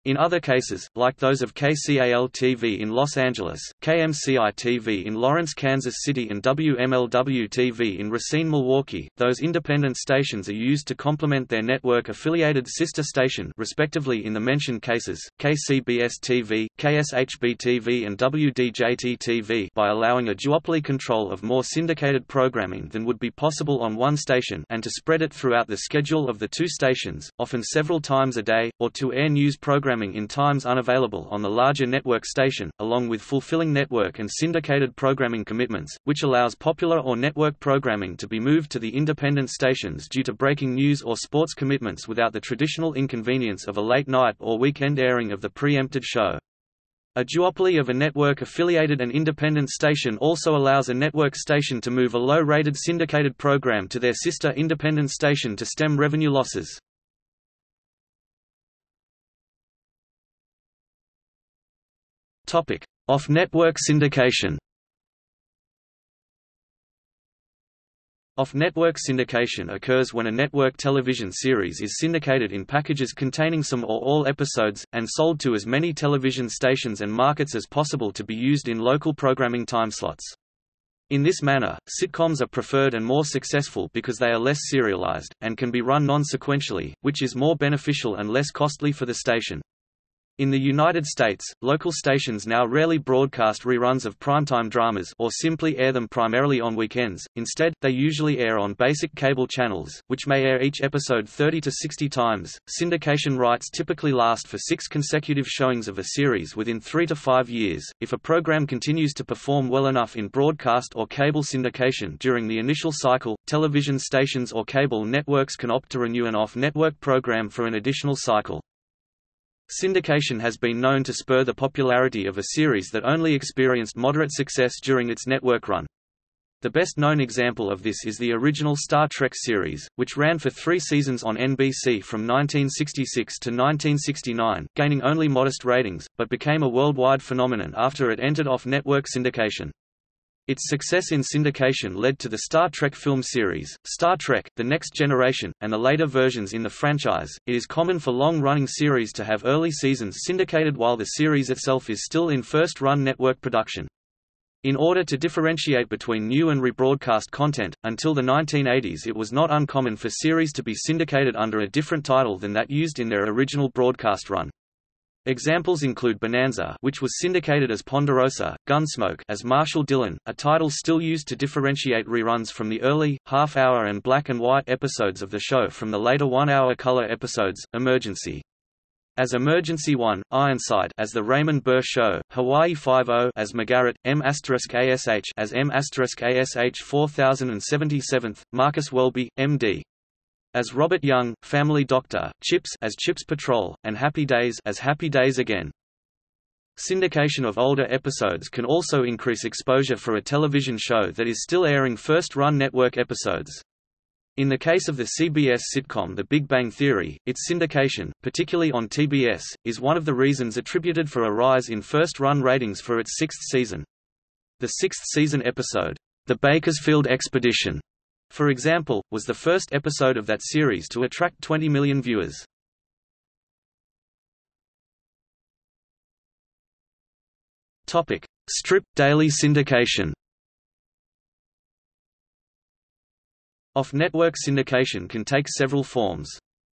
In other cases, like those of KCAL-TV in Los Angeles, KMCI-TV in Lawrence, Kansas City and WMLW-TV in Racine, Milwaukee, those independent stations are used to complement their network-affiliated sister station respectively in the mentioned cases, KCBS-TV, KSHB-TV and WDJT-TV by allowing a duopoly control of more syndicated programming than would be possible on one station and to spread it throughout the schedule of the two stations, often several times a day, or to air news programming programming in times unavailable on the larger network station, along with fulfilling network and syndicated programming commitments, which allows popular or network programming to be moved to the independent stations due to breaking news or sports commitments without the traditional inconvenience of a late night or weekend airing of the preempted show. A duopoly of a network-affiliated and independent station also allows a network station to move a low-rated syndicated program to their sister independent station to stem revenue losses. Off-network syndication Off-network syndication occurs when a network television series is syndicated in packages containing some or all episodes, and sold to as many television stations and markets as possible to be used in local programming timeslots. In this manner, sitcoms are preferred and more successful because they are less serialized, and can be run non-sequentially, which is more beneficial and less costly for the station. In the United States, local stations now rarely broadcast reruns of primetime dramas or simply air them primarily on weekends, instead, they usually air on basic cable channels, which may air each episode 30 to 60 times. Syndication rights typically last for six consecutive showings of a series within three to five years. If a program continues to perform well enough in broadcast or cable syndication during the initial cycle, television stations or cable networks can opt to renew an off-network program for an additional cycle. Syndication has been known to spur the popularity of a series that only experienced moderate success during its network run. The best-known example of this is the original Star Trek series, which ran for three seasons on NBC from 1966 to 1969, gaining only modest ratings, but became a worldwide phenomenon after it entered off-network syndication. Its success in syndication led to the Star Trek film series, Star Trek The Next Generation, and the later versions in the franchise. It is common for long running series to have early seasons syndicated while the series itself is still in first run network production. In order to differentiate between new and rebroadcast content, until the 1980s it was not uncommon for series to be syndicated under a different title than that used in their original broadcast run. Examples include Bonanza which was syndicated as Ponderosa, Gunsmoke as Marshal Dillon, a title still used to differentiate reruns from the early, half-hour and black-and-white episodes of the show from the later one-hour color episodes, Emergency. As Emergency 1, Ironside as The Raymond Burr Show, Hawaii Five-O as McGarrett, M** ASH as M** ASH 4077, Marcus Welby, M.D as Robert Young, Family Doctor, Chips as Chips Patrol, and Happy Days as Happy Days Again. Syndication of older episodes can also increase exposure for a television show that is still airing first-run network episodes. In the case of the CBS sitcom The Big Bang Theory, its syndication, particularly on TBS, is one of the reasons attributed for a rise in first-run ratings for its sixth season. The sixth season episode, The Bakersfield Expedition, for example, was the first episode of that series to attract 20 million viewers. Topic: Strip daily syndication. Off-network syndication can take several forms.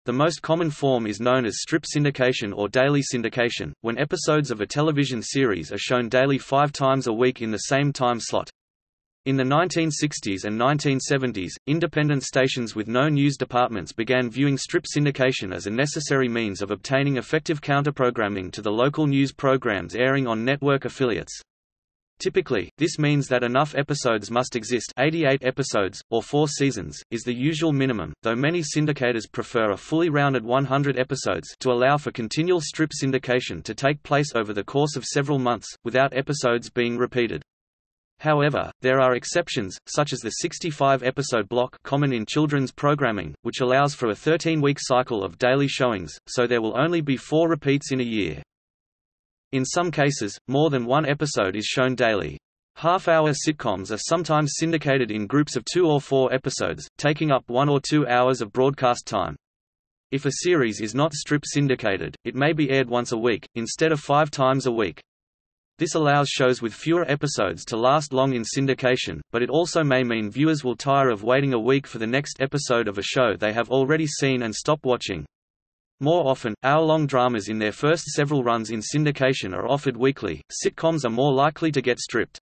The most common form is known as strip syndication or daily syndication, when episodes of a television series are shown daily five times a week in the same time slot. In the 1960s and 1970s, independent stations with no news departments began viewing strip syndication as a necessary means of obtaining effective counterprogramming to the local news programs airing on network affiliates. Typically, this means that enough episodes must exist 88 episodes, or four seasons, is the usual minimum, though many syndicators prefer a fully rounded 100 episodes to allow for continual strip syndication to take place over the course of several months, without episodes being repeated. However, there are exceptions, such as the 65-episode block common in children's programming, which allows for a 13-week cycle of daily showings, so there will only be four repeats in a year. In some cases, more than one episode is shown daily. Half-hour sitcoms are sometimes syndicated in groups of two or four episodes, taking up one or two hours of broadcast time. If a series is not strip syndicated, it may be aired once a week, instead of five times a week. This allows shows with fewer episodes to last long in syndication, but it also may mean viewers will tire of waiting a week for the next episode of a show they have already seen and stop watching. More often, hour-long dramas in their first several runs in syndication are offered weekly. Sitcoms are more likely to get stripped.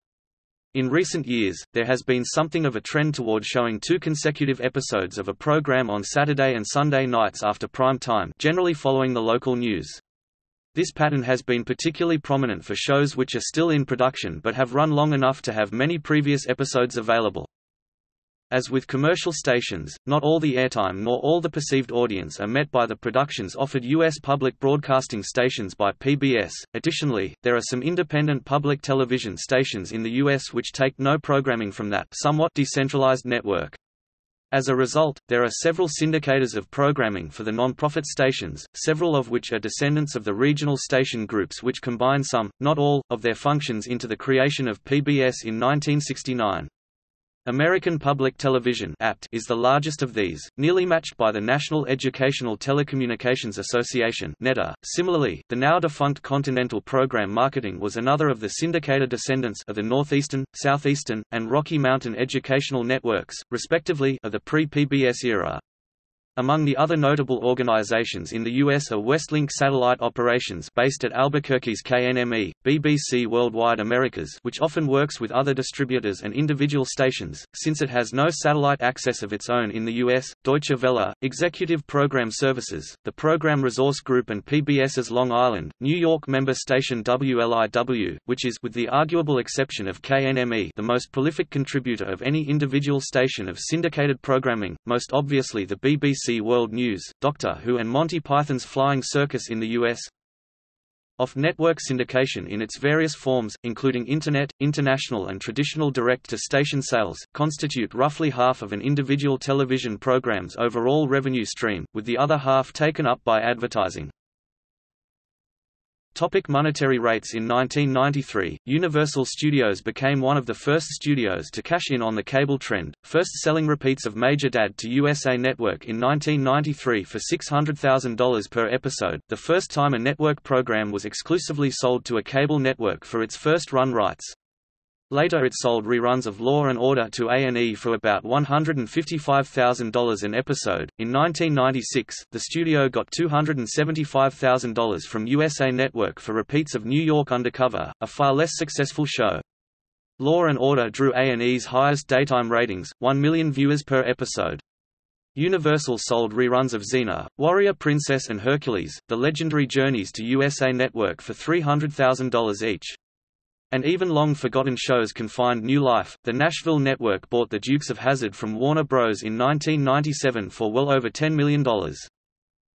In recent years, there has been something of a trend toward showing two consecutive episodes of a program on Saturday and Sunday nights after prime time, generally following the local news. This pattern has been particularly prominent for shows which are still in production but have run long enough to have many previous episodes available. As with commercial stations, not all the airtime nor all the perceived audience are met by the productions offered U.S. public broadcasting stations by PBS. Additionally, there are some independent public television stations in the U.S. which take no programming from that somewhat decentralized network. As a result, there are several syndicators of programming for the non-profit stations, several of which are descendants of the regional station groups which combine some, not all, of their functions into the creation of PBS in 1969. American Public Television (APT) is the largest of these, nearly matched by the National Educational Telecommunications Association (NETA). Similarly, the now defunct Continental Program Marketing was another of the syndicator descendants of the Northeastern, Southeastern, and Rocky Mountain Educational Networks, respectively, of the pre-PBS era. Among the other notable organizations in the U.S. are Westlink Satellite Operations based at Albuquerque's KNME, BBC Worldwide Americas which often works with other distributors and individual stations, since it has no satellite access of its own in the U.S., Deutsche Welle, Executive Program Services, the Program Resource Group and PBS's Long Island, New York member station WLIW, which is with the arguable exception of KNME the most prolific contributor of any individual station of syndicated programming, most obviously the BBC BBC World News, Doctor Who and Monty Python's Flying Circus in the US. Off-network syndication in its various forms, including Internet, international and traditional direct-to-station sales, constitute roughly half of an individual television program's overall revenue stream, with the other half taken up by advertising. Topic monetary rates In 1993, Universal Studios became one of the first studios to cash in on the cable trend, first selling repeats of Major Dad to USA Network in 1993 for $600,000 per episode, the first time a network program was exclusively sold to a cable network for its first run rights. Later it sold reruns of Law and Order to A&E for about $155,000 an episode. In 1996, the studio got $275,000 from USA Network for repeats of New York Undercover, a far less successful show. Law and Order drew A&E's highest daytime ratings, 1 million viewers per episode. Universal sold reruns of Xena, Warrior Princess and Hercules, The Legendary Journeys to USA Network for $300,000 each. And even long-forgotten shows can find new life. The Nashville Network bought The Dukes of Hazzard from Warner Bros. in 1997 for well over $10 million.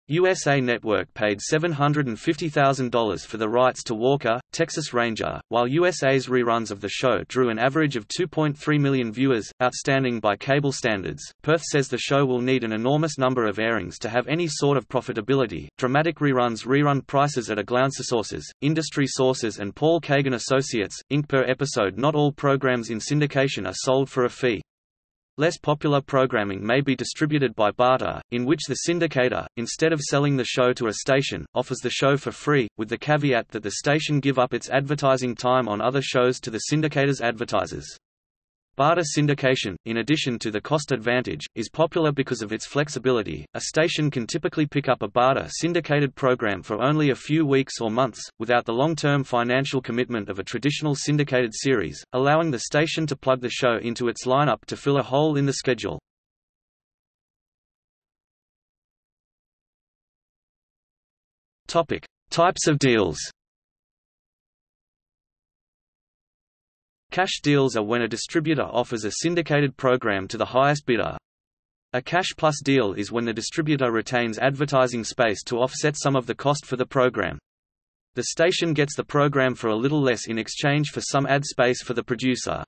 USA Network paid $750,000 for the rights to Walker, Texas Ranger, while USA's reruns of the show drew an average of 2.3 million viewers, outstanding by cable standards. Perth says the show will need an enormous number of airings to have any sort of profitability. Dramatic reruns rerun prices at a glance. Sources, industry sources, and Paul Kagan Associates, Inc. Per episode, not all programs in syndication are sold for a fee. Less popular programming may be distributed by barter, in which the syndicator, instead of selling the show to a station, offers the show for free, with the caveat that the station give up its advertising time on other shows to the syndicator's advertisers. Barter syndication, in addition to the cost advantage, is popular because of its flexibility. A station can typically pick up a barter syndicated program for only a few weeks or months, without the long-term financial commitment of a traditional syndicated series, allowing the station to plug the show into its lineup to fill a hole in the schedule. Topic: Types of deals. Cash deals are when a distributor offers a syndicated program to the highest bidder. A cash plus deal is when the distributor retains advertising space to offset some of the cost for the program. The station gets the program for a little less in exchange for some ad space for the producer.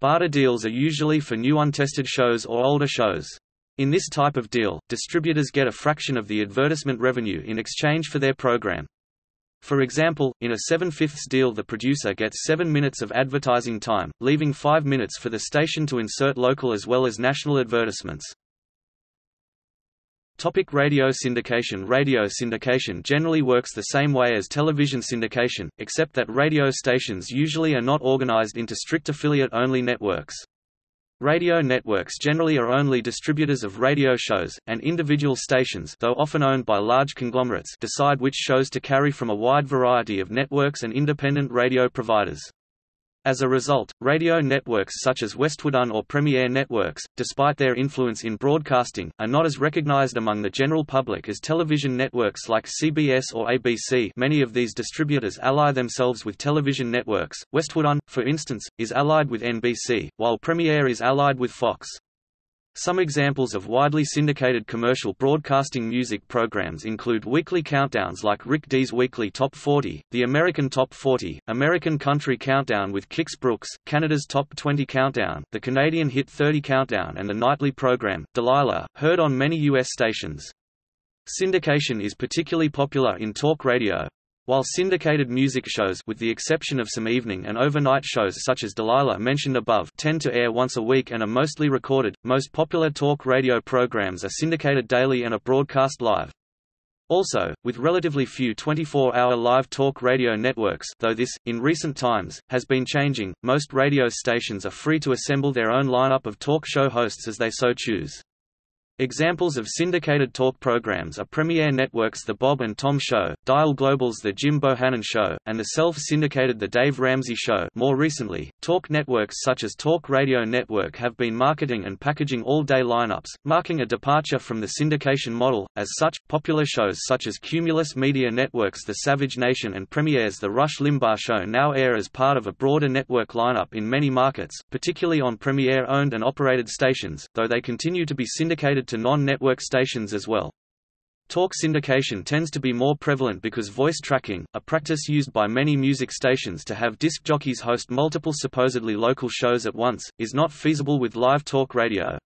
Barter deals are usually for new untested shows or older shows. In this type of deal, distributors get a fraction of the advertisement revenue in exchange for their program. For example, in a 7 fifths deal the producer gets 7 minutes of advertising time, leaving 5 minutes for the station to insert local as well as national advertisements. Topic radio syndication Radio syndication generally works the same way as television syndication, except that radio stations usually are not organized into strict affiliate-only networks. Radio networks generally are only distributors of radio shows, and individual stations though often owned by large conglomerates decide which shows to carry from a wide variety of networks and independent radio providers. As a result, radio networks such as Westwood-One or Premiere Networks, despite their influence in broadcasting, are not as recognized among the general public as television networks like CBS or ABC many of these distributors ally themselves with television networks. Westwood-One, for instance, is allied with NBC, while Premiere is allied with Fox. Some examples of widely syndicated commercial broadcasting music programs include weekly countdowns like Rick Dees' Weekly Top 40, The American Top 40, American Country Countdown with Kix Brooks, Canada's Top 20 Countdown, the Canadian Hit 30 Countdown and the nightly program, Delilah, heard on many U.S. stations. Syndication is particularly popular in talk radio, while syndicated music shows with the exception of some evening and overnight shows such as Delilah mentioned above tend to air once a week and are mostly recorded, most popular talk radio programs are syndicated daily and are broadcast live. Also, with relatively few 24-hour live talk radio networks though this, in recent times, has been changing, most radio stations are free to assemble their own lineup of talk show hosts as they so choose. Examples of syndicated talk programs are Premiere Network's The Bob and Tom Show, Dial Global's The Jim Bohannon Show, and the self-syndicated The Dave Ramsey Show more recently, talk networks such as Talk Radio Network have been marketing and packaging all-day lineups, marking a departure from the syndication model. As such, popular shows such as Cumulus Media Network's The Savage Nation and Premiere's The Rush Limbaugh Show now air as part of a broader network lineup in many markets, particularly on Premiere-owned and operated stations, though they continue to be syndicated to non-network stations as well. Talk syndication tends to be more prevalent because voice tracking, a practice used by many music stations to have disc jockeys host multiple supposedly local shows at once, is not feasible with live talk radio.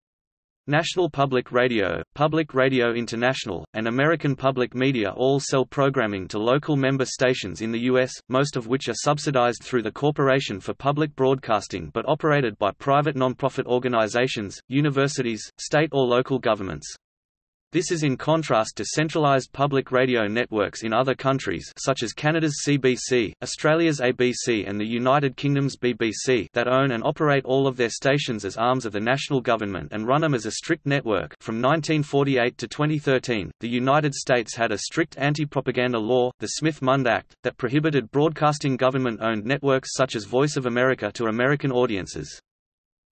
National Public Radio, Public Radio International, and American Public Media all sell programming to local member stations in the U.S., most of which are subsidized through the Corporation for Public Broadcasting but operated by private nonprofit organizations, universities, state or local governments. This is in contrast to centralized public radio networks in other countries such as Canada's CBC, Australia's ABC and the United Kingdom's BBC that own and operate all of their stations as arms of the national government and run them as a strict network. From 1948 to 2013, the United States had a strict anti-propaganda law, the Smith-Mundt Act, that prohibited broadcasting government-owned networks such as Voice of America to American audiences.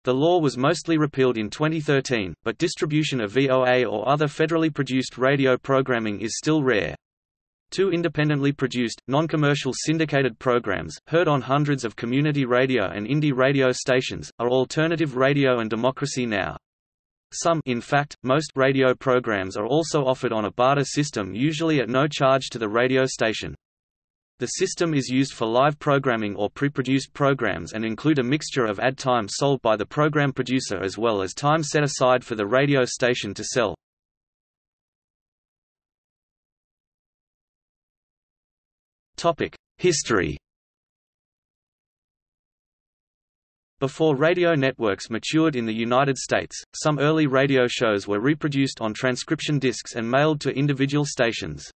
The law was mostly repealed in 2013, but distribution of VOA or other federally produced radio programming is still rare. Two independently produced, non-commercial syndicated programs, heard on hundreds of community radio and indie radio stations, are Alternative Radio and Democracy Now! Some in fact, most radio programs are also offered on a barter system usually at no charge to the radio station. The system is used for live programming or pre-produced programs and include a mixture of ad time sold by the program producer as well as time set aside for the radio station to sell. History Before radio networks matured in the United States, some early radio shows were reproduced on transcription discs and mailed to individual stations.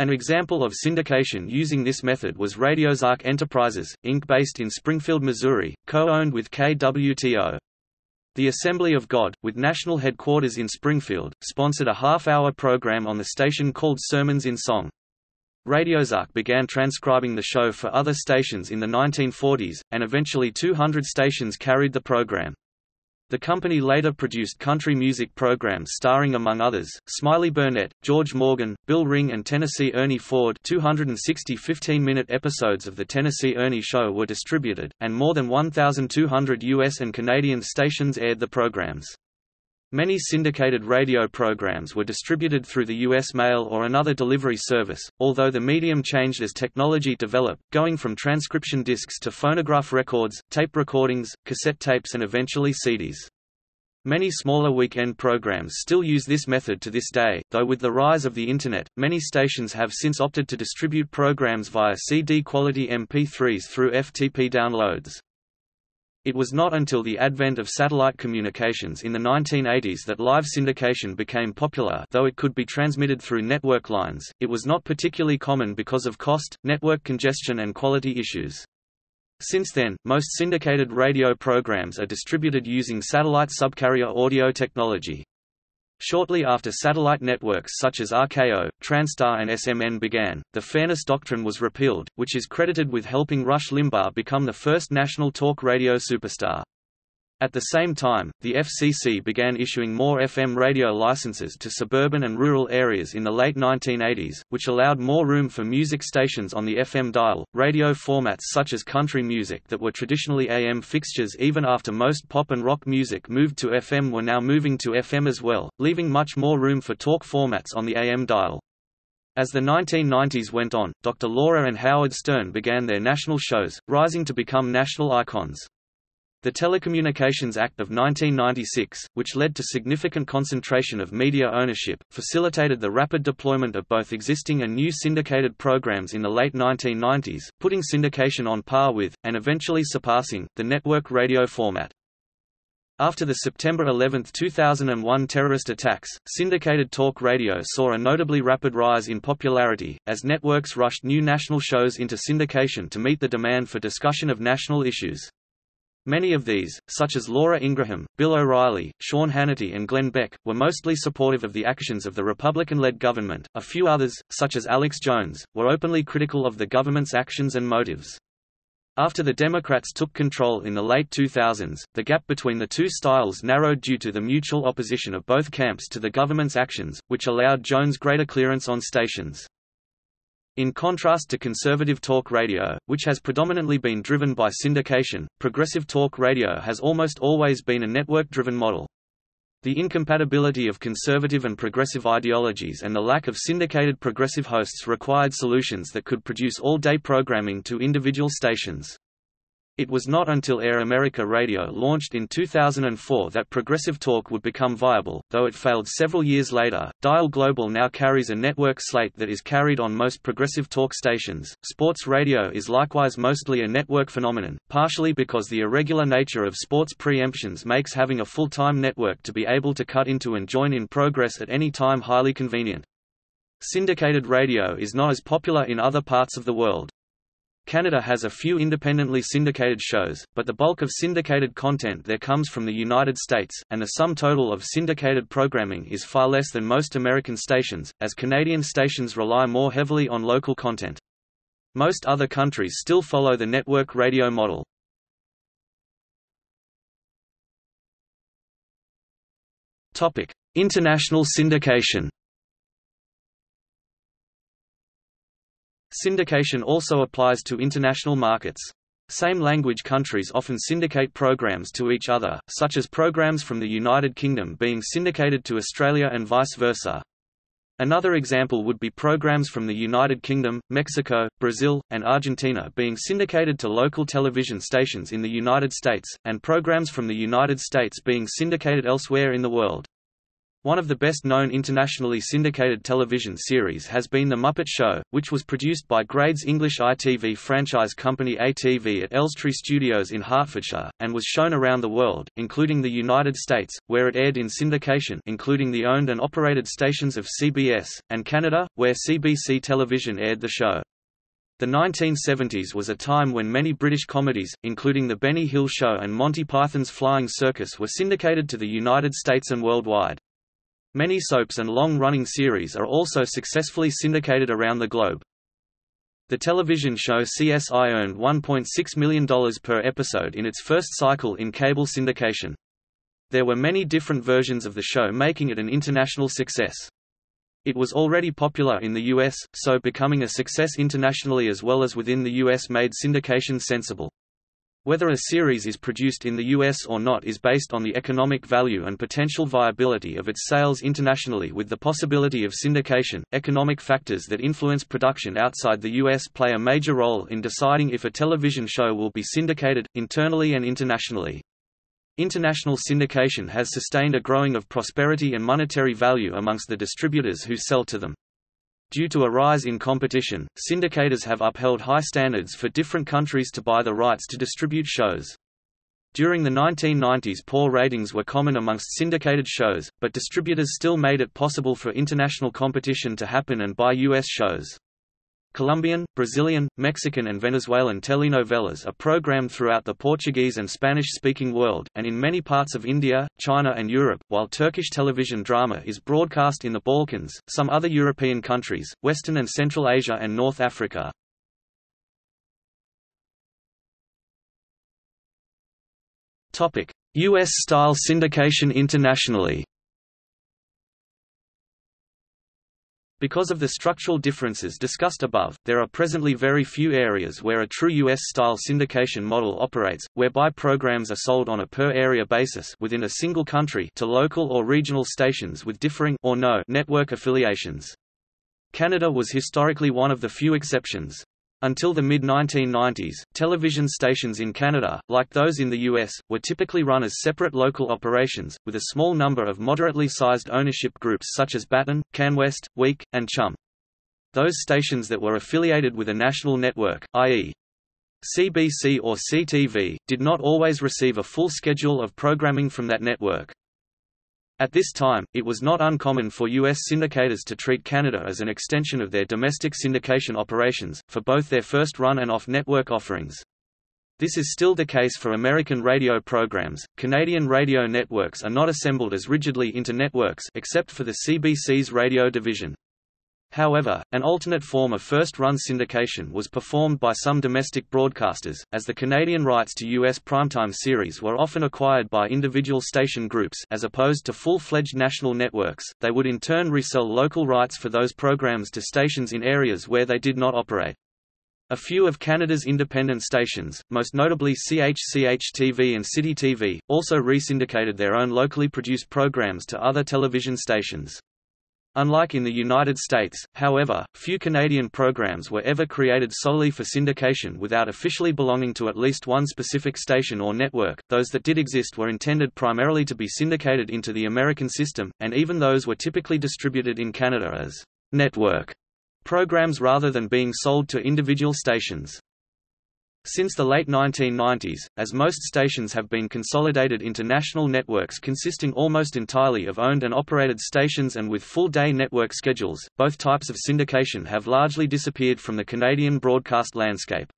An example of syndication using this method was Radiozark Enterprises, Inc. based in Springfield, Missouri, co-owned with KWTO. The Assembly of God, with national headquarters in Springfield, sponsored a half-hour program on the station called Sermons in Song. Radiozark began transcribing the show for other stations in the 1940s, and eventually 200 stations carried the program. The company later produced country music programs starring among others, Smiley Burnette, George Morgan, Bill Ring and Tennessee Ernie Ford 260 15-minute episodes of The Tennessee Ernie Show were distributed, and more than 1,200 U.S. and Canadian stations aired the programs. Many syndicated radio programs were distributed through the U.S. mail or another delivery service, although the medium changed as technology developed, going from transcription discs to phonograph records, tape recordings, cassette tapes and eventually CDs. Many smaller weekend programs still use this method to this day, though with the rise of the Internet, many stations have since opted to distribute programs via CD-quality MP3s through FTP downloads. It was not until the advent of satellite communications in the 1980s that live syndication became popular though it could be transmitted through network lines, it was not particularly common because of cost, network congestion and quality issues. Since then, most syndicated radio programs are distributed using satellite subcarrier audio technology. Shortly after satellite networks such as RKO, Transtar and SMN began, the Fairness Doctrine was repealed, which is credited with helping Rush Limbaugh become the first national talk radio superstar. At the same time, the FCC began issuing more FM radio licenses to suburban and rural areas in the late 1980s, which allowed more room for music stations on the FM dial. Radio formats such as country music that were traditionally AM fixtures even after most pop and rock music moved to FM were now moving to FM as well, leaving much more room for talk formats on the AM dial. As the 1990s went on, Dr. Laura and Howard Stern began their national shows, rising to become national icons. The Telecommunications Act of 1996, which led to significant concentration of media ownership, facilitated the rapid deployment of both existing and new syndicated programs in the late 1990s, putting syndication on par with, and eventually surpassing, the network radio format. After the September 11, 2001 terrorist attacks, syndicated talk radio saw a notably rapid rise in popularity, as networks rushed new national shows into syndication to meet the demand for discussion of national issues. Many of these, such as Laura Ingraham, Bill O'Reilly, Sean Hannity and Glenn Beck, were mostly supportive of the actions of the Republican-led government. A few others, such as Alex Jones, were openly critical of the government's actions and motives. After the Democrats took control in the late 2000s, the gap between the two styles narrowed due to the mutual opposition of both camps to the government's actions, which allowed Jones greater clearance on stations. In contrast to conservative talk radio, which has predominantly been driven by syndication, progressive talk radio has almost always been a network-driven model. The incompatibility of conservative and progressive ideologies and the lack of syndicated progressive hosts required solutions that could produce all-day programming to individual stations. It was not until Air America Radio launched in 2004 that Progressive Talk would become viable, though it failed several years later. Dial Global now carries a network slate that is carried on most Progressive Talk stations. Sports radio is likewise mostly a network phenomenon, partially because the irregular nature of sports preemptions makes having a full time network to be able to cut into and join in progress at any time highly convenient. Syndicated radio is not as popular in other parts of the world. Canada has a few independently syndicated shows, but the bulk of syndicated content there comes from the United States, and the sum total of syndicated programming is far less than most American stations, as Canadian stations rely more heavily on local content. Most other countries still follow the network radio model. International syndication Syndication also applies to international markets. Same-language countries often syndicate programs to each other, such as programs from the United Kingdom being syndicated to Australia and vice versa. Another example would be programs from the United Kingdom, Mexico, Brazil, and Argentina being syndicated to local television stations in the United States, and programs from the United States being syndicated elsewhere in the world. One of the best-known internationally syndicated television series has been The Muppet Show, which was produced by Grade's English ITV franchise company ATV at Elstree Studios in Hertfordshire, and was shown around the world, including the United States, where it aired in syndication including the owned and operated stations of CBS, and Canada, where CBC Television aired the show. The 1970s was a time when many British comedies, including The Benny Hill Show and Monty Python's Flying Circus were syndicated to the United States and worldwide. Many soaps and long-running series are also successfully syndicated around the globe. The television show CSI earned $1.6 million per episode in its first cycle in cable syndication. There were many different versions of the show making it an international success. It was already popular in the US, so becoming a success internationally as well as within the US made syndication sensible. Whether a series is produced in the US or not is based on the economic value and potential viability of its sales internationally with the possibility of syndication. Economic factors that influence production outside the US play a major role in deciding if a television show will be syndicated, internally and internationally. International syndication has sustained a growing of prosperity and monetary value amongst the distributors who sell to them. Due to a rise in competition, syndicators have upheld high standards for different countries to buy the rights to distribute shows. During the 1990s poor ratings were common amongst syndicated shows, but distributors still made it possible for international competition to happen and buy U.S. shows. Colombian, Brazilian, Mexican and Venezuelan telenovelas are programmed throughout the Portuguese and Spanish-speaking world, and in many parts of India, China and Europe, while Turkish television drama is broadcast in the Balkans, some other European countries, Western and Central Asia and North Africa. U.S.-style syndication internationally Because of the structural differences discussed above, there are presently very few areas where a true US-style syndication model operates, whereby programs are sold on a per-area basis within a single country to local or regional stations with differing or no network affiliations. Canada was historically one of the few exceptions. Until the mid-1990s, television stations in Canada, like those in the US, were typically run as separate local operations, with a small number of moderately sized ownership groups such as Baton, CanWest, Week, and Chum. Those stations that were affiliated with a national network, i.e. CBC or CTV, did not always receive a full schedule of programming from that network. At this time, it was not uncommon for U.S. syndicators to treat Canada as an extension of their domestic syndication operations, for both their first-run and off-network offerings. This is still the case for American radio programs. Canadian radio networks are not assembled as rigidly into networks except for the CBC's radio division. However, an alternate form of first-run syndication was performed by some domestic broadcasters, as the Canadian rights to U.S. primetime series were often acquired by individual station groups as opposed to full-fledged national networks, they would in turn resell local rights for those programs to stations in areas where they did not operate. A few of Canada's independent stations, most notably CHCH-TV and City TV, also resyndicated their own locally produced programs to other television stations. Unlike in the United States, however, few Canadian programs were ever created solely for syndication without officially belonging to at least one specific station or network. Those that did exist were intended primarily to be syndicated into the American system, and even those were typically distributed in Canada as network programs rather than being sold to individual stations. Since the late 1990s, as most stations have been consolidated into national networks consisting almost entirely of owned and operated stations and with full-day network schedules, both types of syndication have largely disappeared from the Canadian broadcast landscape.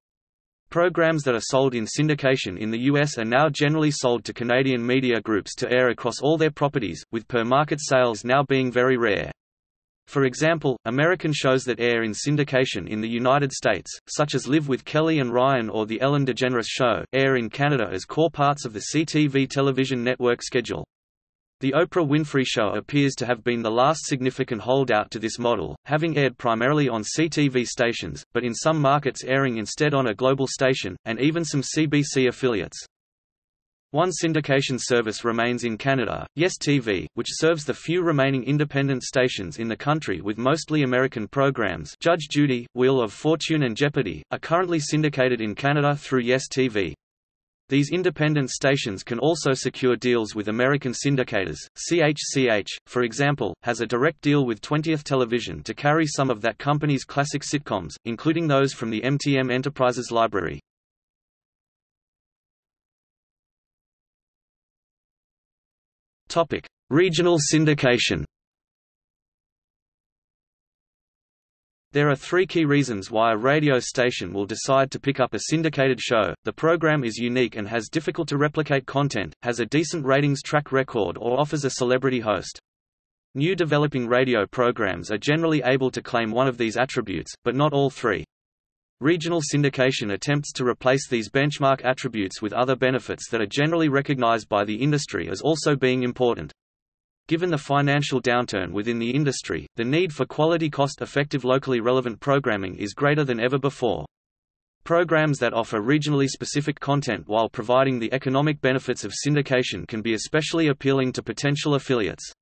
Programs that are sold in syndication in the US are now generally sold to Canadian media groups to air across all their properties, with per-market sales now being very rare. For example, American shows that air in syndication in the United States, such as Live with Kelly and Ryan or The Ellen DeGeneres Show, air in Canada as core parts of the CTV television network schedule. The Oprah Winfrey Show appears to have been the last significant holdout to this model, having aired primarily on CTV stations, but in some markets airing instead on a global station, and even some CBC affiliates. One syndication service remains in Canada, Yes TV, which serves the few remaining independent stations in the country with mostly American programs Judge Judy, Wheel of Fortune and Jeopardy! are currently syndicated in Canada through Yes TV. These independent stations can also secure deals with American syndicators. CHCH, for example, has a direct deal with 20th Television to carry some of that company's classic sitcoms, including those from the MTM Enterprises library. Topic: Regional syndication. There are three key reasons why a radio station will decide to pick up a syndicated show, the program is unique and has difficult to replicate content, has a decent ratings track record or offers a celebrity host. New developing radio programs are generally able to claim one of these attributes, but not all three. Regional syndication attempts to replace these benchmark attributes with other benefits that are generally recognized by the industry as also being important. Given the financial downturn within the industry, the need for quality cost-effective locally relevant programming is greater than ever before. Programs that offer regionally specific content while providing the economic benefits of syndication can be especially appealing to potential affiliates.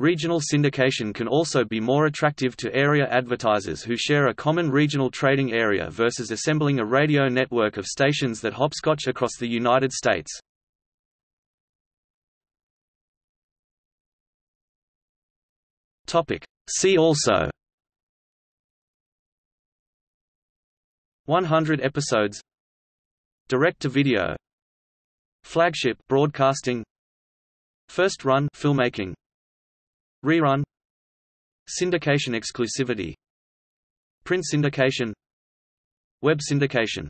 Regional syndication can also be more attractive to area advertisers who share a common regional trading area versus assembling a radio network of stations that hopscotch across the United States. See also. 100 episodes. Direct-to-video. Flagship broadcasting. First run filmmaking Rerun. Syndication exclusivity. Print syndication. Web syndication